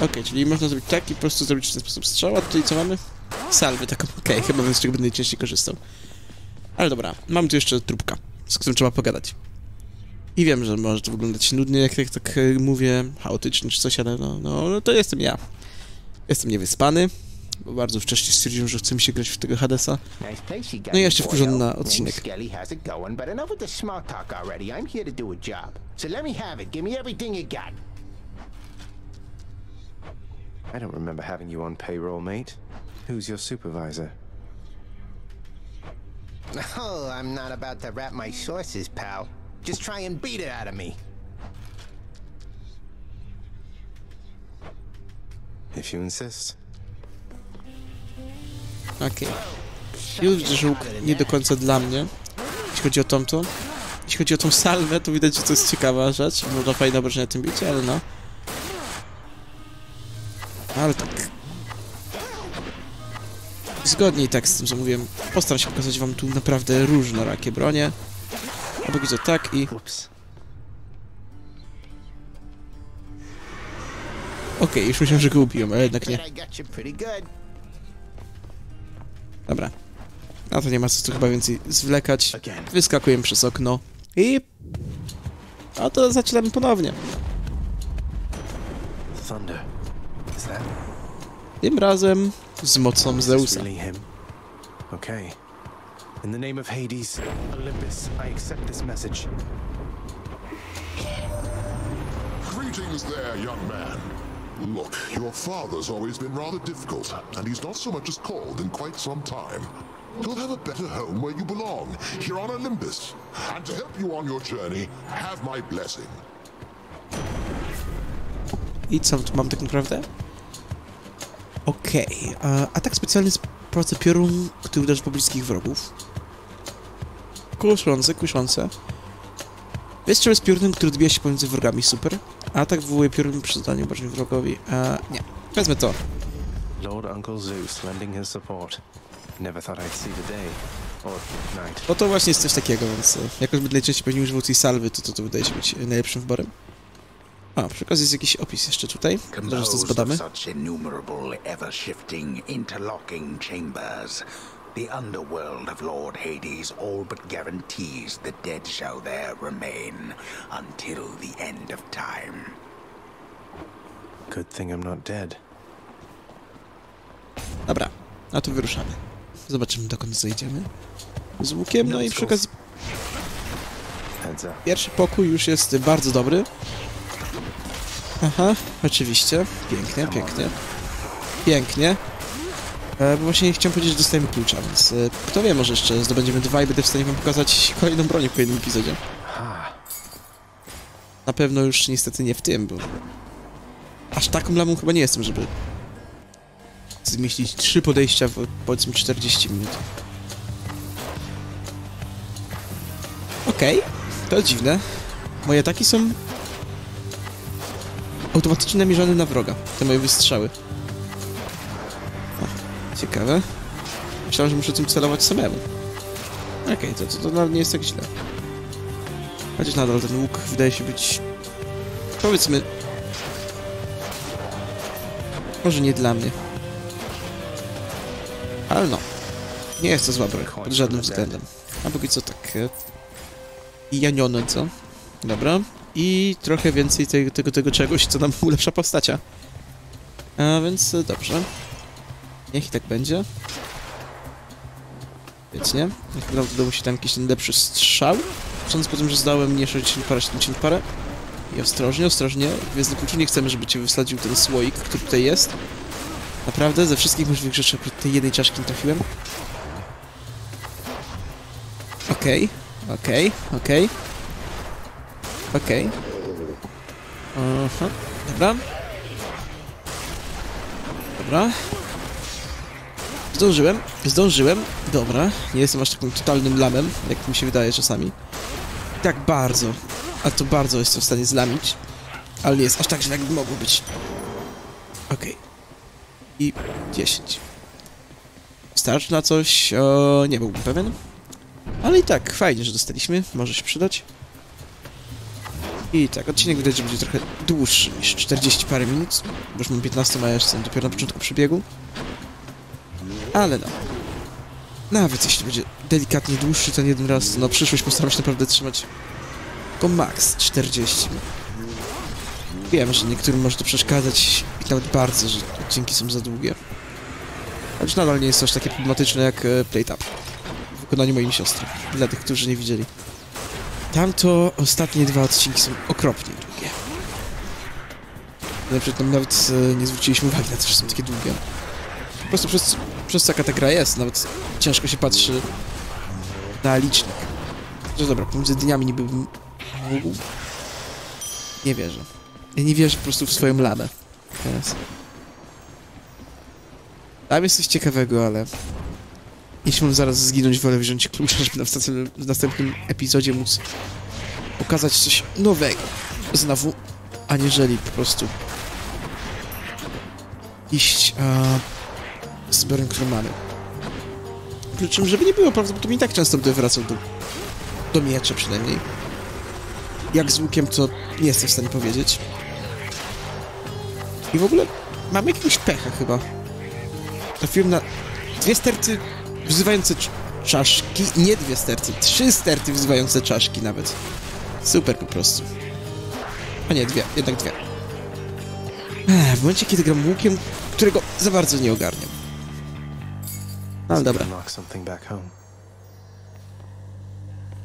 Okej, czyli można zrobić tak i po prostu zrobić w ten sposób strzał, a tutaj co mamy? Salwy taką, okej, chyba z czego będę najczęściej korzystał. Ale dobra, mam tu jeszcze trupka, z którym trzeba pogadać. I wiem, że może to wyglądać nudnie, jak tak, tak e, mówię, chaotycznie czy coś, ale no, no, no to jestem ja. Jestem niewyspany, bo bardzo wcześnie stwierdziłem, że chce mi się grać w tego Hadesa. No i jeszcze me, wkurzony boyo. na odcinek. I don't remember having you on payroll, mate. Who's your supervisor? Oh, I'm not about to wrap my sources, pal. Just try and beat it out of me. If you insist. Okej. Już widzę, że łuk nie do końca dla mnie, jeśli chodzi o tamto. Jeśli chodzi o tą salwę, to widać, że to jest ciekawa rzecz. Można fajne obrażenia tym bić, ale no. Ale tak. Zgodnie i tak z tym, co mówiłem, postaram się pokazać wam tu naprawdę różnorakie bronie. A póki co tak i... Okej, już myślałem, że go ubiłem, ale jednak nie. Dobra. No to nie ma co tu chyba więcej zwlekać. Wyskakujemy przez okno i... A to zaczynamy ponownie. Tym razem z mocą Zeusa. Really him? Okay. In the name of Hades, Olympus, I accept this message. Greetings there, young man. Look, your father's always been rather difficult, and he's not so much as called in quite some time. You'll have a better home where you belong, here on Olympus. And to help you on your journey, have my blessing. I co tu mam tak naprawdę? Okej. Okay. Uh, atak specjalny sprowadza piorun, który uderzy po bliskich wrogów. Kuszące, kuszące. Wystrzał jest piorunem, który odbija się pomiędzy wrogami, super. A atak wywołuje piorun przy zadaniu obrażeń wrogowi. A, nie. Wezmę to. Lord Uncle Zeus lending his support. Never thought I'd see the day. No to właśnie jest coś takiego, więc e, jakoś będę najczęściej pewnie używał tej salwy, to, to to wydaje się być najlepszym wyborem. A, przy okazji jest jakiś opis jeszcze tutaj. Zaraz to zbadamy. The underworld of Lord Hades all but guarantees the dead shall there remain until the end of time. Good thing I'm not dead. Dobra, no to wyruszamy. Zobaczymy dokąd zejdziemy. Z łukiem, no i przy okazji pierwszy pokój już jest bardzo dobry. Aha, oczywiście. Pięknie, pięknie. Pięknie. E, bo właśnie chciałem powiedzieć, że dostajemy klucza, więc e, kto wie, może jeszcze zdobędziemy dwa i będę w stanie wam pokazać kolejną broń w kolejnym epizodzie. Na pewno już niestety nie w tym, bo aż taką lamą chyba nie jestem, żeby zmieścić trzy podejścia w powiedzmy 40 minut. Okej, To dziwne. Moje ataki są automatycznie namierzone na wroga. Te moje wystrzały. Ciekawe. Myślałem, że muszę tym celować samemu. Okej, okay, to, to, to nawet nie jest tak źle. Chociaż nadal ten łuk wydaje się być... Powiedzmy... Może nie dla mnie. Ale no. Nie jest to zła broń, pod żadnym względem. A póki co tak... E, janione, co? Dobra. I trochę więcej tego, tego, tego czegoś, co nam ulepsza postacia. A więc e, dobrze. Niech i tak będzie. Więc nie. Niech nam się tam jakiś lepszy strzał. Sądząc po tym, że zdałem nie 60 parę, 70 parę. I ostrożnie, ostrożnie. W Gwiezdnym Kluczu nie chcemy, żeby cię wysadził ten słoik, który tutaj jest. Naprawdę, ze wszystkich możliwych rzeczy oprócz tej jednej czaszki nie trafiłem. Okej, okay, okej, okay, okej. Okay. Okej. Okay. Aha, dobra. Dobra. Zdążyłem, zdążyłem. Dobra, nie jestem aż takim totalnym lamem, jak mi się wydaje czasami. Tak bardzo, a to bardzo jestem w stanie zlamić. Ale nie jest aż tak źle, jakby mogło być. Okej. Okay. I 10. Starczy na coś? O, nie byłbym pewien. Ale i tak, fajnie, że dostaliśmy. Może się przydać. I tak, odcinek widać, że będzie trochę dłuższy niż 40 parę minut. Bo już mam 15, a jeszcze dopiero na początku przebiegu. Ale no. Nawet jeśli będzie delikatnie dłuższy ten jeden raz, to na przyszłość postaram się naprawdę trzymać go max 40. Wiem, że niektórym może to przeszkadzać i nawet bardzo, że odcinki są za długie. Choć nadal nie jest coś takie problematyczne jak e, Playtap w wykonaniu mojej siostry, dla tych, którzy nie widzieli. Tamto ostatnie dwa odcinki są okropnie długie. Na przykład nawet e, nie zwróciliśmy uwagi na to, że są takie długie. Po prostu przez, przez co jaka ta gra jest, nawet ciężko się patrzy na licznik. Że dobra, pomiędzy dniami niby bym mógł. Nie wierzę. Ja nie wierzę po prostu w swoją lamę. Teraz. Tam jest coś ciekawego, ale... Jeśli mam zaraz zginąć, wolę wziąć klucz, żeby na następnym, w następnym epizodzie móc pokazać coś nowego. Znowu, aniżeli po prostu iść z zbiorem, który mamy. Czym, żeby nie było, prawdopodobnie i tak często będę wracał do, do miecza przynajmniej. Jak z łukiem, to nie jestem w stanie powiedzieć. I w ogóle mam jakiegoś pecha chyba. Trafiłem na dwie sterty wzywające czaszki. Nie dwie sterty, trzy sterty wzywające czaszki nawet. Super po prostu. A nie, dwie, jednak dwie. Ech, w momencie, kiedy gram łukiem, którego za bardzo nie ogarniam. No, ale dobra.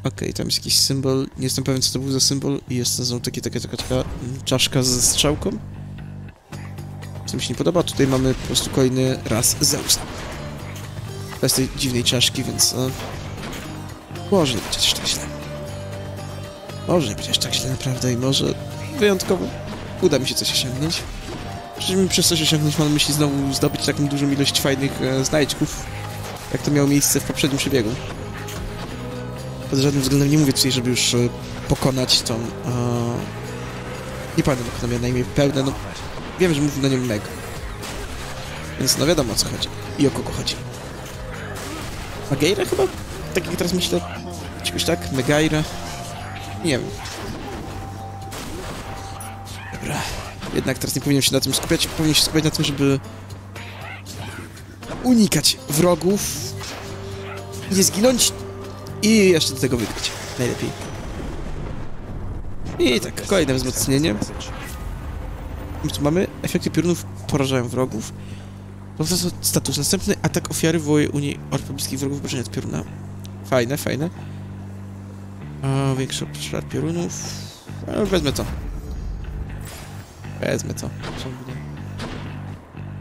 Okej, okay, tam jest jakiś symbol. Nie jestem pewien, co to był za symbol. I jest znowu taki, taka, taka, taka czaszka ze strzałką. Co mi się nie podoba. Tutaj mamy po prostu kolejny raz Zeusa. Bez tej dziwnej czaszki, więc... No, może nie być aż tak źle. Może nie być aż tak źle, naprawdę. I może wyjątkowo uda mi się coś osiągnąć. Przecież przez coś osiągnąć mam myśli znowu zdobyć taką dużą ilość fajnych e, znajdźków, jak to miało miejsce w poprzednim przebiegu. Pod żadnym względem nie mówię tutaj, żeby już e, pokonać tą... E... Nie pamiętam, jak miała na imię pełne, no... Wiem, że mówi na nią Meg. Więc no wiadomo o co chodzi. I o kogo chodzi. Mageira chyba? Tak jak teraz myślę. Czegoś tak? Megaira? Nie wiem. Dobra. Jednak teraz nie powinienem się na tym skupiać. Powinien się skupiać na tym, żeby unikać wrogów, nie zginąć i jeszcze do tego wygrać. Najlepiej. I tak, kolejne wzmocnienie. Tu mamy efekty piorunów porażają wrogów. Powtarza status. Następny atak ofiary wywołuje u niej od pobliskich wrogów obrażenia od pioruna. Fajne, fajne. O, większy obszar piorunów. Ale wezmę to. Wezmę to.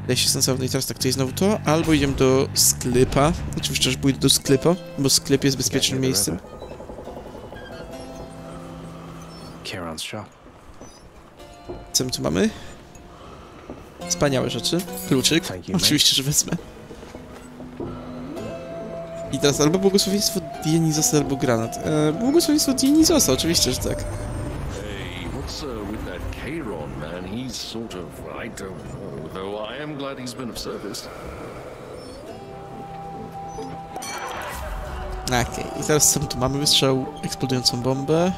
Daje się sensowne i teraz tak, to jest znowu to, albo idziemy do sklepa. Oczywiście, że pójdę do sklepa, bo sklep jest bezpiecznym miejscem. Co my tu mamy? Wspaniałe rzeczy. Kluczyk. Oczywiście, że wezmę. I teraz albo błogosławieństwo Dionizosa, albo granat. E, błogosławieństwo Dionizosa, oczywiście, że tak. Hey, what's uh, with that Chiron man? He's sort of, I don't know, though I am glad he's been of service. Okej, i teraz co tu mamy? Wystrzał eksplodującą bombę.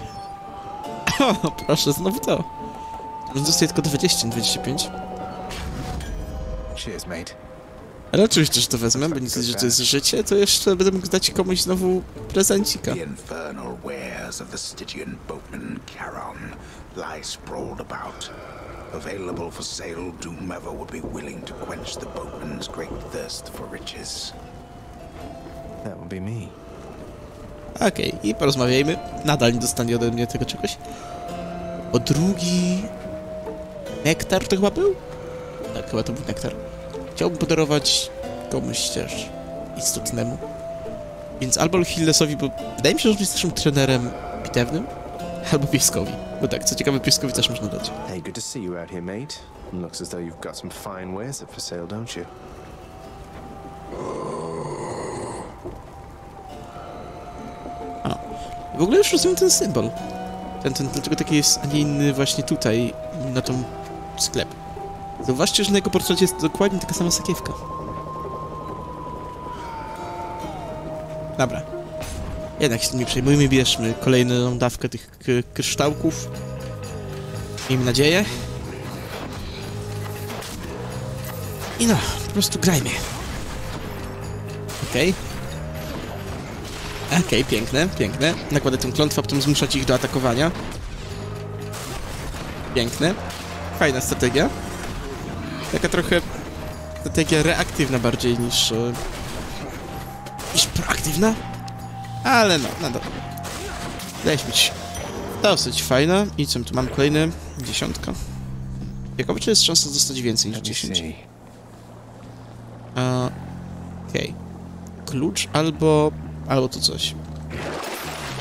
O, proszę, znowu to. Więc dostaje tylko 20, nie 25. Cheers, mate. Ale oczywiście, że to wezmę, bo nic, że to jest życie, to jeszcze będę mógł dać komuś znowu prezencika. The infernal wares of the Stygian boatman Charon lie sprawled about. Available for sale to whomever would be willing to quench the boatman's great thirst for riches. That would be me. Okej, i porozmawiajmy. Nadal nie dostanie ode mnie tego czegoś. O drugi... Nektar to chyba był? Tak, chyba to był nektar. Chciałbym podarować komuś też istotnemu. Więc albo Hillesowi, bo wydaje mi się, że on jest naszym trenerem bitewnym, albo Pieskowi. Bo tak, co ciekawe, Pieskowi też można dać. Hey, good to see you out here, mate. Looks as though you've got some fine wares up for sale, don't you? W ogóle już rozumiem ten symbol. Ten, ten, dlaczego taki jest, a nie inny właśnie tutaj, na tą sklep. Zauważcie, że na jego portrecie jest dokładnie taka sama sakiewka. Dobra. Jednak się tym nie przejmujmy, bierzmy kolejną dawkę tych kryształków. Miejmy nadzieję. I no, po prostu grajmy. Okej. Okej, piękne, piękne. Nakładę tę klątwę, potem zmuszać ich do atakowania. Piękne. Fajna strategia. Taka trochę strategia reaktywna bardziej niż... e, niż proaktywna. Ale no, nadal. Wydaje się być dosyć fajna. I co tu mam kolejny? Dziesiątka. Ciekawe, czy jest szansa dostać więcej niż Let me 10. see. A, Okej. Klucz albo... albo to coś.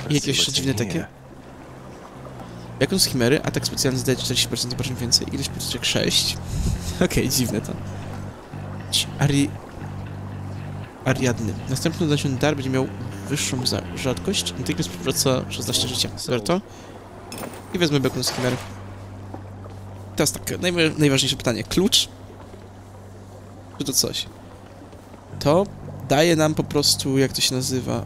I jakieś jeszcze dziwne takie. Jakąś chimery, atak specjalny zdaje 40% obrażeń więcej, ilość podstyczek 6. Okej, dziwne to. Ari... Ariadny. Następny dodany dar będzie miał wyższą za rzadkość. Natychmiast przywraca 16 życia. Super to. I wezmę z chimery. Teraz tak, najwa- najważniejsze pytanie. Klucz? Czy to coś? To daje nam po prostu, jak to się nazywa?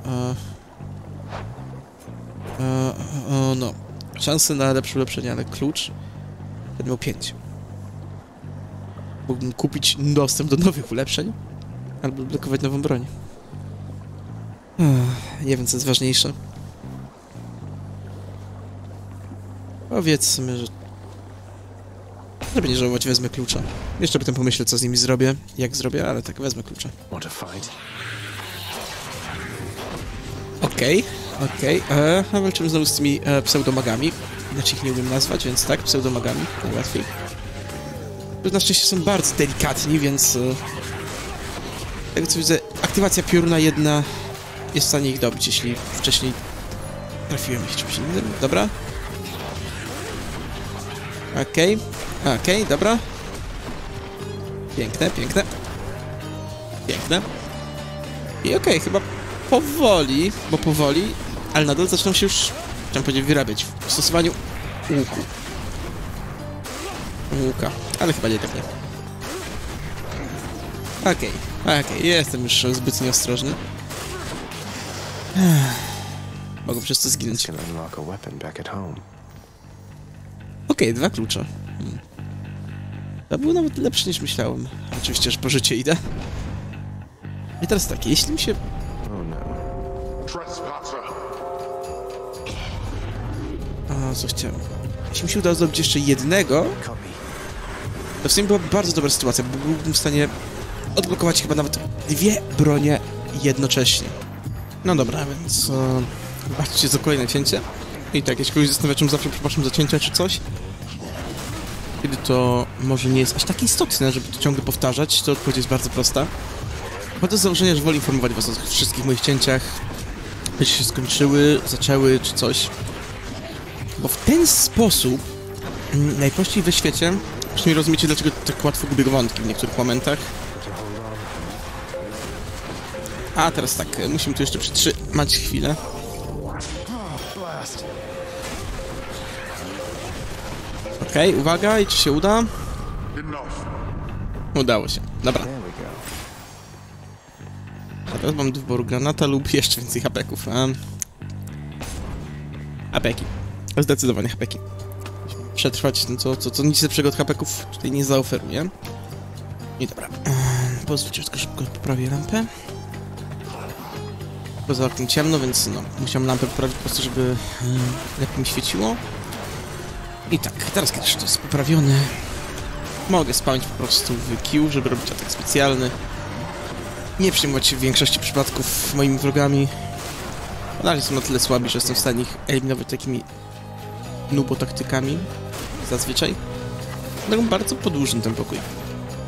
E, no, szanse na lepsze ulepszenie, ale klucz będę miał 5. Mógłbym kupić dostęp do nowych ulepszeń, albo blokować nową broń. Nie wiem, co jest ważniejsze. Powiedzmy, że... Żeby nie żałować, wezmę klucza. Jeszcze potem pomyślę, co z nimi zrobię, jak zrobię, ale tak, wezmę klucza. To fight? Okej, okej. Okay. a Walczymy znowu z tymi e, pseudomagami. Inaczej ich nie umiem nazwać, więc tak, pseudomagami, najłatwiej. Na szczęście są bardzo delikatni, więc... E, tego co widzę, aktywacja pioruna jedna jest w stanie ich dobić, jeśli wcześniej trafiłem ich czymś innym. Dobra. Okej, okej, dobra. Piękne, piękne. Piękne. I okej, chyba powoli, bo powoli, ale nadal zaczną się już, chciałem powiedzieć, wyrabiać w stosowaniu łuku. Łuka, ale chyba nie tak nie. Okej, okej, jestem już zbyt nieostrożny. Mogę przez to zginąć. Okej, dwa klucze. Hmm. To było nawet lepsze niż myślałem. Oczywiście, że po życie idę. I teraz tak, jeśli mi się... Oh no. A, co chciałem? Jeśli mi się udało zrobić jeszcze jednego, to w sumie była bardzo dobra sytuacja, bo byłbym w stanie odblokować chyba nawet dwie bronie jednocześnie. No dobra, więc... E, Zobaczcie za kolejne cięcie. I tak, jeśli kogoś zastanawia, czym zawsze przepraszam za cięcia czy coś, kiedy to może nie jest aż tak istotne, żeby to ciągle powtarzać, to odpowiedź jest bardzo prosta. Chodzę z założenia, że wolę informować was o wszystkich moich cięciach, jeśli się skończyły, zaczęły czy coś. Bo w ten sposób mm, najprościej we świecie, przynajmniej rozumiecie, dlaczego tak łatwo gubię wątki w niektórych momentach. A, teraz tak, musimy tu jeszcze przytrzymać chwilę. Okej, uwaga, i czy się uda? Udało się. Dobra, a teraz mam do wyboru granata lub jeszcze więcej hapeków. Um, hapeki. Zdecydowanie hapeki. Przetrwać no co, co, co nic lepszego od hapeków tutaj nie zaoferuje. I dobra. Pozwólcie, tylko szybko poprawię lampę. Poza oknem ciemno, więc no, musiałem lampę poprawić po prostu, żeby lepiej mi świeciło. I tak, teraz kiedy już to jest poprawione, mogę spamięć po prostu w Q, żeby robić atak specjalny. Nie przejmować się w większości przypadków moimi wrogami. Nadal są na tyle słabi, że jestem w stanie ich eliminować takimi nubo-taktykami. Zazwyczaj. Dlatego bardzo podłużny ten pokój.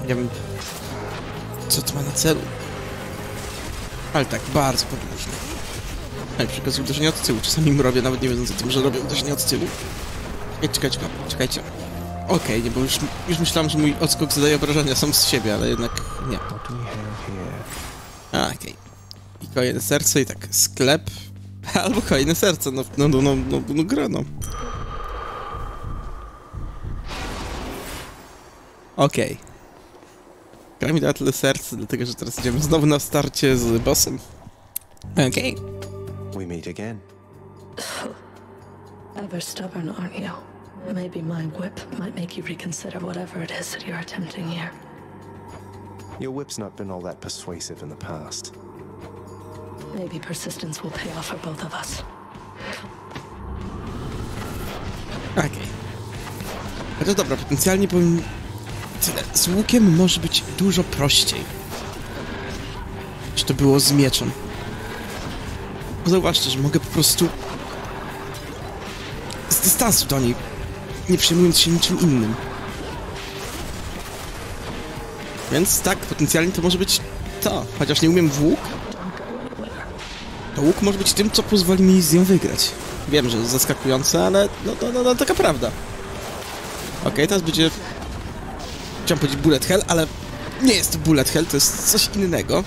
Nie wiem, co to ma na celu. Ale tak, bardzo podłużny. Ale przy okazji uderzenia od tyłu. Czasami mrowię, nawet nie wiedząc o tym, że robię uderzenie od tyłu. Czekajcie, czekajcie, czekajcie. Okej, nie, bo już, już myślałem, że mój odskok zadaje obrażenia sam z siebie, ale jednak nie. Okej. I kolejne serce i tak, sklep. Albo kolejne serce, no, no, no, no, no, no gra, no. Okej. Gra mi dała tyle serc, dlatego że teraz idziemy znowu na starcie z bossem. Okej. We meet again. Ever stubborn, aren't you? Maybe my whip might make you reconsider whatever it is that you're attempting here. Your whip's not been all that persuasive in the past. Maybe persistence will pay off for both of us. Okej. Chociaż dobra, potencjalnie powiem... Tyle. Z łukiem może być dużo prościej. Niż to było z mieczem. Zauważcie, że mogę po prostu... Z dystansu do niej, nie przejmując się niczym innym. Więc tak, potencjalnie to może być to. Chociaż nie umiem w łuk, to łuk może być tym, co pozwoli mi z nią wygrać. Wiem, że zaskakujące, ale no to no, no, taka prawda. Okej, teraz będzie... Chciałem powiedzieć bullet hell, ale nie jest to bullet hell, to jest coś innego.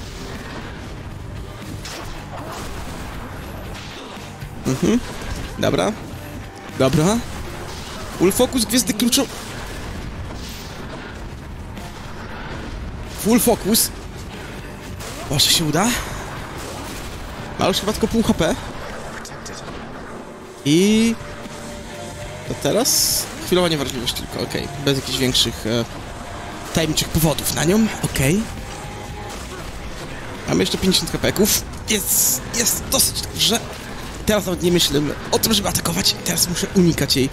Mhm. Dobra. Dobra. Full focus, gwiazdy kluczu... Full focus. Może się uda? Ma już chyba tylko pół HP. I... To teraz? Chwilowa niewrażliwość tylko, okej. Bez jakichś większych e, tajemniczych powodów na nią, okej. Mamy jeszcze 50 kapeków. Jest, jest dosyć dobrze. Teraz nawet nie myślę o tym, żeby atakować. Teraz muszę unikać jej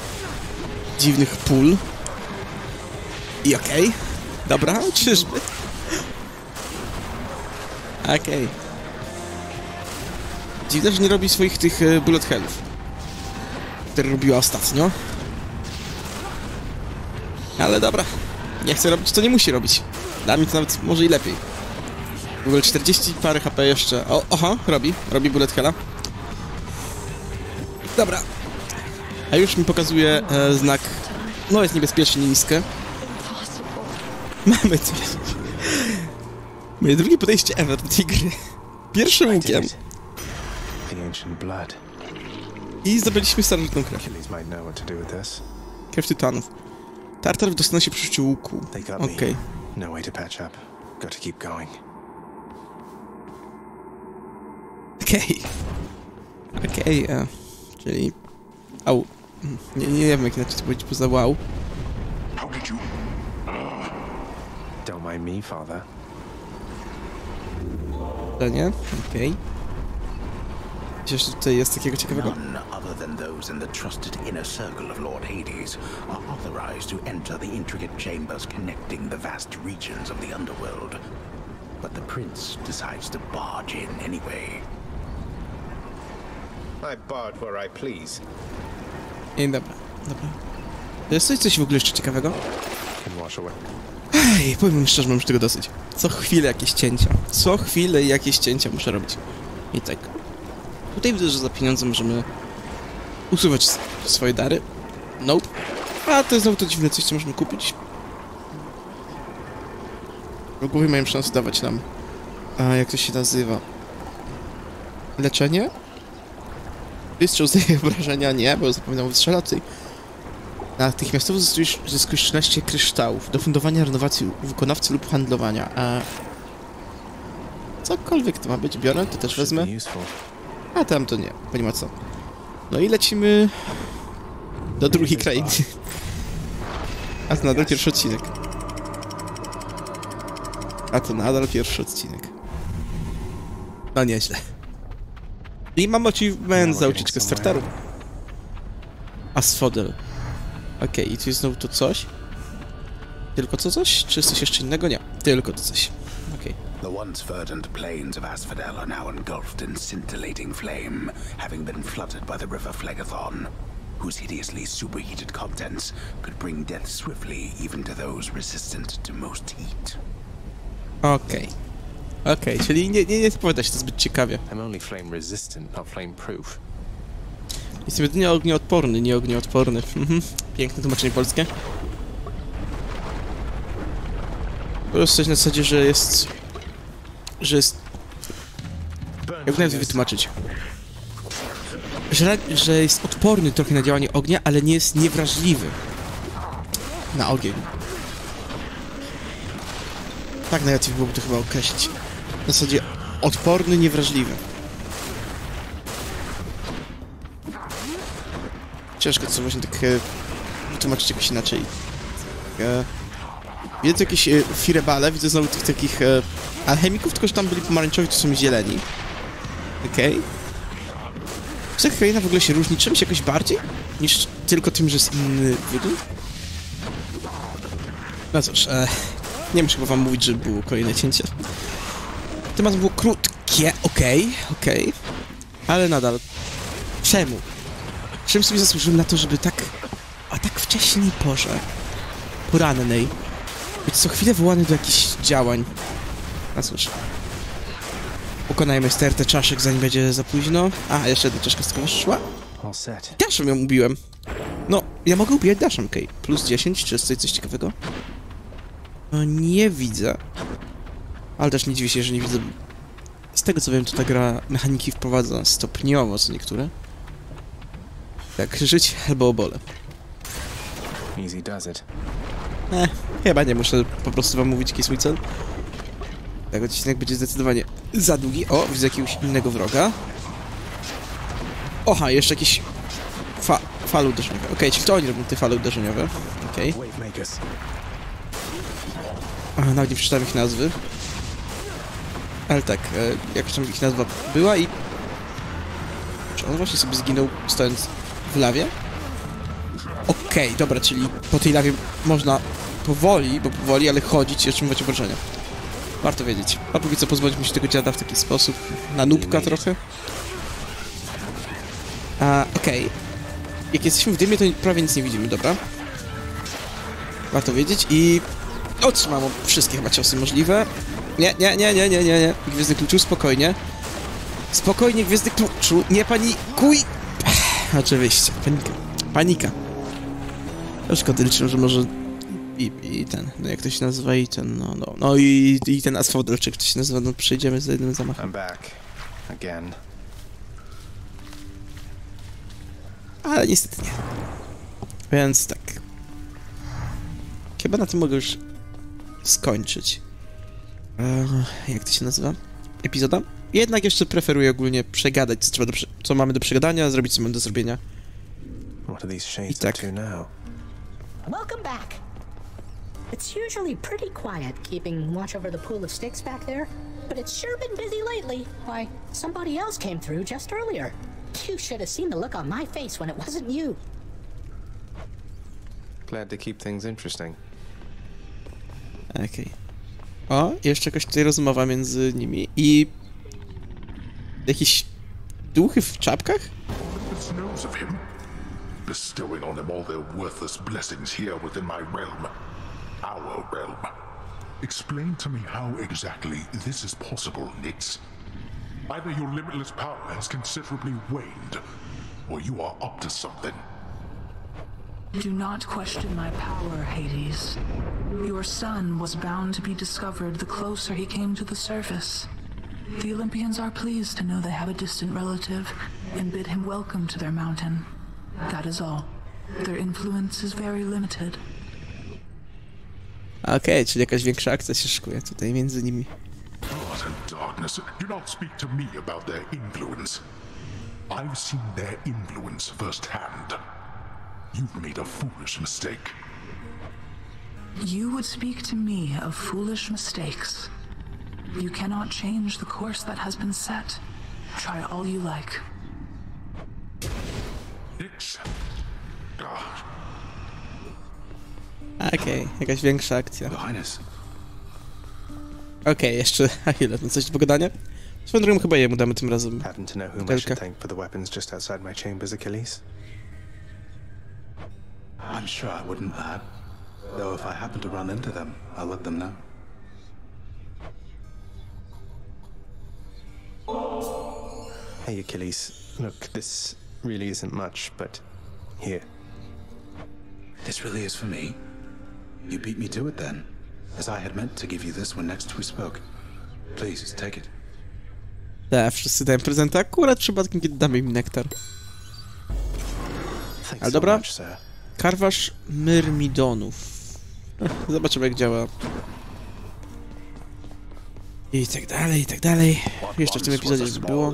dziwnych pól. I okej. Dobra, czyżby? Okej. Dziwne, że nie robi swoich tych e, bullet hellów, które robiła ostatnio. Ale dobra, nie chce robić, to nie musi robić. Dla mnie to nawet może i lepiej. W ogóle 40 parę HP jeszcze. O, oho, robi, robi bullet hella. Dobra. A już mi pokazuje e, znak, no jest niebezpiecznie niskie. Mamy coś. Moje drugie podejście ever do tej gry. Pierwszym łukiem. I zdobyliśmy starożytną krew. To. Krew tytanów. Tartar dostanie się przy łuku. They got Okej. me. No way to patch up. Got to keep going. Okej. Okej, e, czyli... Au. Nie, nie wiem jak inaczej to powiedzieć poza wow. How did you... Don't mind me, father. To nie? Okej. Coś jeszcze tutaj jest takiego ciekawego? None other than those in the trusted inner circle of Lord Hades are authorized to enter the intricate chambers connecting the vast regions of the underworld. But the prince decides to barge in anyway. I barge where I please. Ej, dobra, dobra. To jest coś, coś w ogóle jeszcze ciekawego? Can wash away. Ej, powiem wam szczerze, mam już tego dosyć. Co chwilę jakieś cięcia. Co chwilę jakieś cięcia muszę robić. I tak. Tutaj widzę, że za pieniądze możemy usuwać swoje dary. Nope. A to jest znowu to dziwne coś, co możemy kupić. W głowie mają szansę dawać nam. A jak to się nazywa? leczenie? Wystrzał zdaje obrażenia? Nie, bo zapominam wystrzela tutaj. Natychmiastowo zyskujesz, zyskujesz 13 kryształów do fundowania renowacji wykonawcy lub handlowania. A... Cokolwiek to ma być, biorę, to też wezmę. A tam to nie, bo nie ma co. No i lecimy do drugiej krainy. A to nadal pierwszy odcinek. A to nadal pierwszy odcinek. No nieźle. I mam achievement za ucieczkę starteru. Asphodel. Okej, i tu jest znowu to coś? Tylko to coś? Czy jest coś jeszcze innego? Nie, tylko to coś. Okej. The once verdant plains of Asphodel are now engulfed in scintillating flame, having been flooded by the river Phlegathon, whose hideously superheated contents could bring death swiftly even to those resistant to most heat. Okej. Okej, czyli nie, nie, nie spowiada się to zbyt ciekawie. I'm only flame resistant, not flame proof. Jestem jedynie ognioodporny, nie ognioodporny. Mhm. Piękne tłumaczenie polskie. To jest coś na zasadzie, że jest... Że jest... Jak nawet wytłumaczyć? Że, że jest odporny trochę na działanie ognia, ale nie jest niewrażliwy na ogień. Tak najlepiej byłoby to chyba określić. Na zasadzie odporny, niewrażliwy. Ciężko co właśnie tak e, wytłumaczyć jakoś inaczej. E, widzę jakieś e, firebale, widzę znowu tych takich alchemików, tylko że tam byli pomarańczowi, to są zieleni. Okej. Okay. Czy ta kraina w ogóle się różni czymś jakoś bardziej? Niż tylko tym, że jest inny wygląd? No cóż, e, nie muszę chyba wam mówić, że było kolejne cięcie. Razem było krótkie, okej, okay, okej. Okay. Ale nadal. Czemu? Czym sobie zasłużyłem na to, żeby tak... A tak wcześniej porze... Porannej... Być co chwilę wołany do jakichś działań. No cóż. Pokonajmy stertę czaszek, zanim będzie za późno. A, jeszcze jedna czaszka z tego szła. Daszem ją ubiłem. No, ja mogę ubijać daszem, okej. Okay. Plus 10, czy jest coś ciekawego? No, nie widzę. Ale też nie dziwię się, że nie widzę... Z tego co wiem, to ta gra mechaniki wprowadza stopniowo, co niektóre. Jak żyć albo obole. Easy does it. Eh, chyba nie muszę po prostu wam mówić, jaki jest mój cel. Tak, odcinek będzie zdecydowanie za długi. O, widzę jakiegoś innego wroga. Oha, jeszcze jakieś fa fale uderzeniowe. Okej, okay, to oni robią te fale uderzeniowe. Okej. Okay. Nawet nie przeczytałem ich nazwy. Ale tak, e, jakaś tam ich nazwa była i... Czy on właśnie sobie zginął stojąc w lawie? Okej, okay, dobra, czyli po tej lawie można powoli, bo powoli, ale chodzić i otrzymywać obrażenia. Warto wiedzieć. A póki co pozbądźmy się tego dziada w taki sposób. Na nubka trochę. A, okej. Okay. Jak jesteśmy w dymie, to prawie nic nie widzimy, dobra. Warto wiedzieć i... Otrzymam wszystkie chyba ciosy możliwe. Nie, nie, nie, nie, nie, nie, nie. Gwiezdny kluczu, spokojnie. Spokojnie, gwiezdny kluczu, nie panikuj! Oczywiście, panika. Panika. Szkoda liczę, że może i, i ten, no jak to się nazywa, i ten, no, no, no i, i ten Asphodel, czy jak to się nazywa, no przejdziemy za jednym zamachem. I'm back. Again. Ale niestety nie. Więc tak. Chyba na tym mogę już skończyć. Eee, jak to się nazywa? Epizoda? Jednak jeszcze preferuję ogólnie przegadać, co, trzeba do, co mamy do przegadania, zrobić, co mamy do zrobienia. I tak. Welcome back. It's usually pretty quiet keeping watch over the pool of sticks back there, but it's sure been busy lately. Why, somebody else came through just earlier. You should have seen the look on my face when it wasn't you. Glad to keep things interesting. Okej. Okay. O, jeszcze jakaś tutaj rozmowa między nimi i... Jakieś duchy w czapkach? bestowing on them all their worthless blessings here within my realm. Our realm. Explain to me how exactly this is possible, Nix. Either your limitless power has considerably waned, or you are up to something. Do not question my power, Hades. Your son was bound to be discovered the closer he came to the surface. The Olympians are pleased to know they have a distant relative and bid him welcome to their mountain. That is all. Their influence is very limited. Okej, czyli jakaś większa akcja się szykuje tutaj między nimi. Darkness. Do not speak to me about their influence. I've seen their influence firsthand. You've made a foolish mistake. You would speak to me of foolish mistakes. You cannot change the course that has been set. Try all you like. Nix. Ah, Okej, jakaś większa akcja. Your Highness. Okej, jeszcze Achille, no coś do pogadania? Swoją drogą chyba jemu damy tym razem. Happen to know whom I butelkę. should thank for the weapons just outside my chambers, Achilles? I'm sure I wouldn't that. Though if I happen to run into them, I'll let them know. Hey, Achilles. Look, this really isn't much, but here. This really is for me. You beat me to it then, as I had meant to give you this when next we spoke. Please, take it. Tak, wszyscy dają prezenty, akurat przypadkiem kiedy damy im nektar. Ale dobra. Karwasz myrmidonów. Zobaczymy jak działa. I tak dalej, i tak dalej. Jeszcze w tym epizodzie było.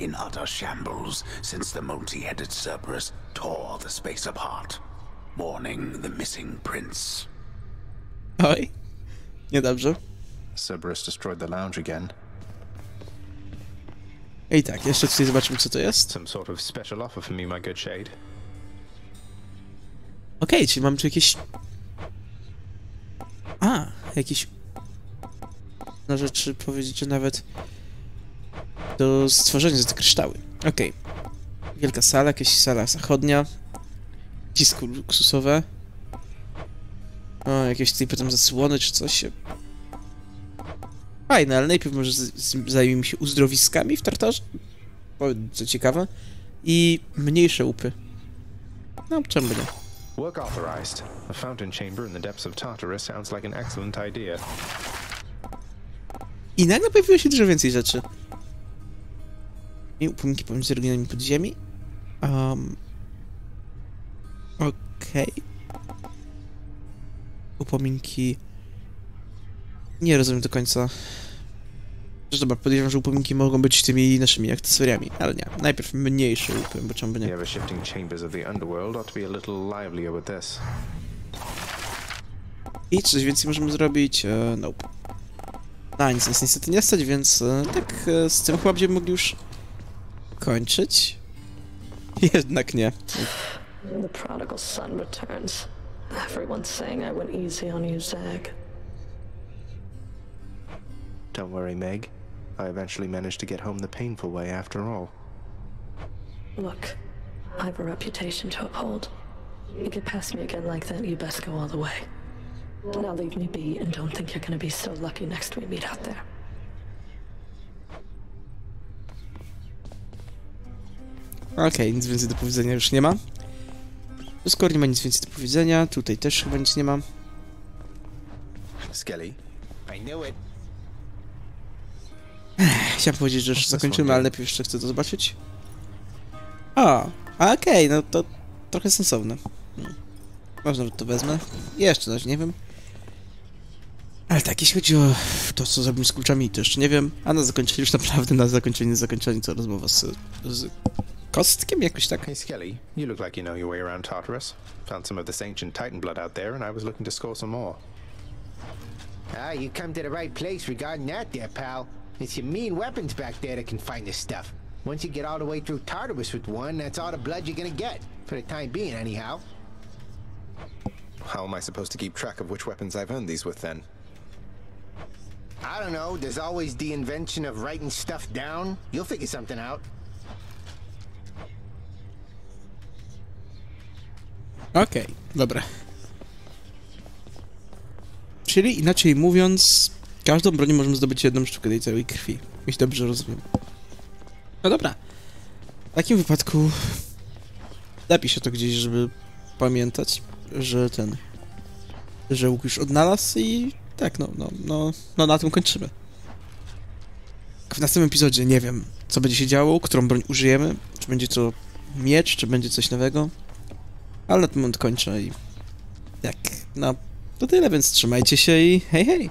Lounging area within the House of Hades now is sealed off, in utter shambles since the multi-headed Cerberus tore the space apart, mourning the missing prince. Oj. Niedobrze. Cerberus destroyed the lounge again. I tak, jeszcze tutaj zobaczymy co to jest. Some sort of special offer for me, my good shade. Okej, czyli mamy tu jakieś... A, jakieś... Na rzeczy powiedzieć, że nawet... Do stworzenia za te kryształy. Okej. Wielka sala, jakaś sala zachodnia. Dziski luksusowe. O, jakieś tutaj potem zasłony czy coś. Fajne, ale najpierw może zajmijmy się uzdrowiskami w Tartarze. Bo co ciekawe. I mniejsze łupy. No, czemu nie? Work authorized. A fountain chamber in the depths of Tartarus sounds like an excellent idea. I nagle pojawiło się dużo więcej rzeczy. I upominki pomiędzy regionami podziemi. Um, Okej. Upominki... Nie rozumiem do końca. Że dobra, podejrzewam, że upominki mogą być tymi naszymi akcesoriami, ale nie. Najpierw mniejsze łupy, bo czemu by nie. I coś więcej możemy zrobić? E, nope. Na nic nas niestety nie stać, więc e, tak e, z tym chyba będziemy mogli już kończyć. Jednak nie. The prodigal son returns. Everyone's saying I went easy on you, Zag. Don't worry, Meg. I eventually managed to get home the painful way after all. Look, I have a reputation to uphold. You get past me again like that, you best go all the way. Now leave me be and don't think you're gonna be so lucky next we meet out there. Okej, nic więcej do powiedzenia już nie ma. Skoro nie ma nic więcej do powiedzenia, tutaj też chyba nic nie ma. Skelly. I knew it. Chciałem powiedzieć, że już zakończymy, ale najpierw jeszcze chcę to zobaczyć. O, a okej, no to trochę sensowne. Hmm. Można, to wezmę. Jeszcze coś, nie wiem. Ale tak, jeśli chodzi o to, co zrobimy z kluczami, to jeszcze nie wiem. A na zakończenie, już naprawdę na zakończenie, zakończenie, co rozmowa z, z kostkiem jakoś tak. Hey, Skelly, you look like you know your way around Tartarus. Found some of this ancient Titan blood out there, and I was looking to score some more. Ah, you come to the right place regarding that there, pal. It's your mean weapons back there that can find this stuff. Once you get all the way through Tartarus with one, that's all the blood you're gonna get. For the time being, anyhow. How am I supposed to keep track of which weapons I've earned these with, then? I don't know, there's always the invention of writing stuff down. You'll figure something out. Okej, dobra. Czyli inaczej mówiąc, każdą bronią możemy zdobyć jedną sztukę tej całej krwi. Jeśli dobrze rozumiem. No dobra. W takim wypadku napiszę to gdzieś, żeby pamiętać, że ten, że łuk już odnalazł i tak, no, no, no, no na tym kończymy. W następnym epizodzie nie wiem, co będzie się działo, którą broń użyjemy, czy będzie to miecz, czy będzie coś nowego, ale na moment kończę i jak, no, to tyle, więc trzymajcie się i hej, hej!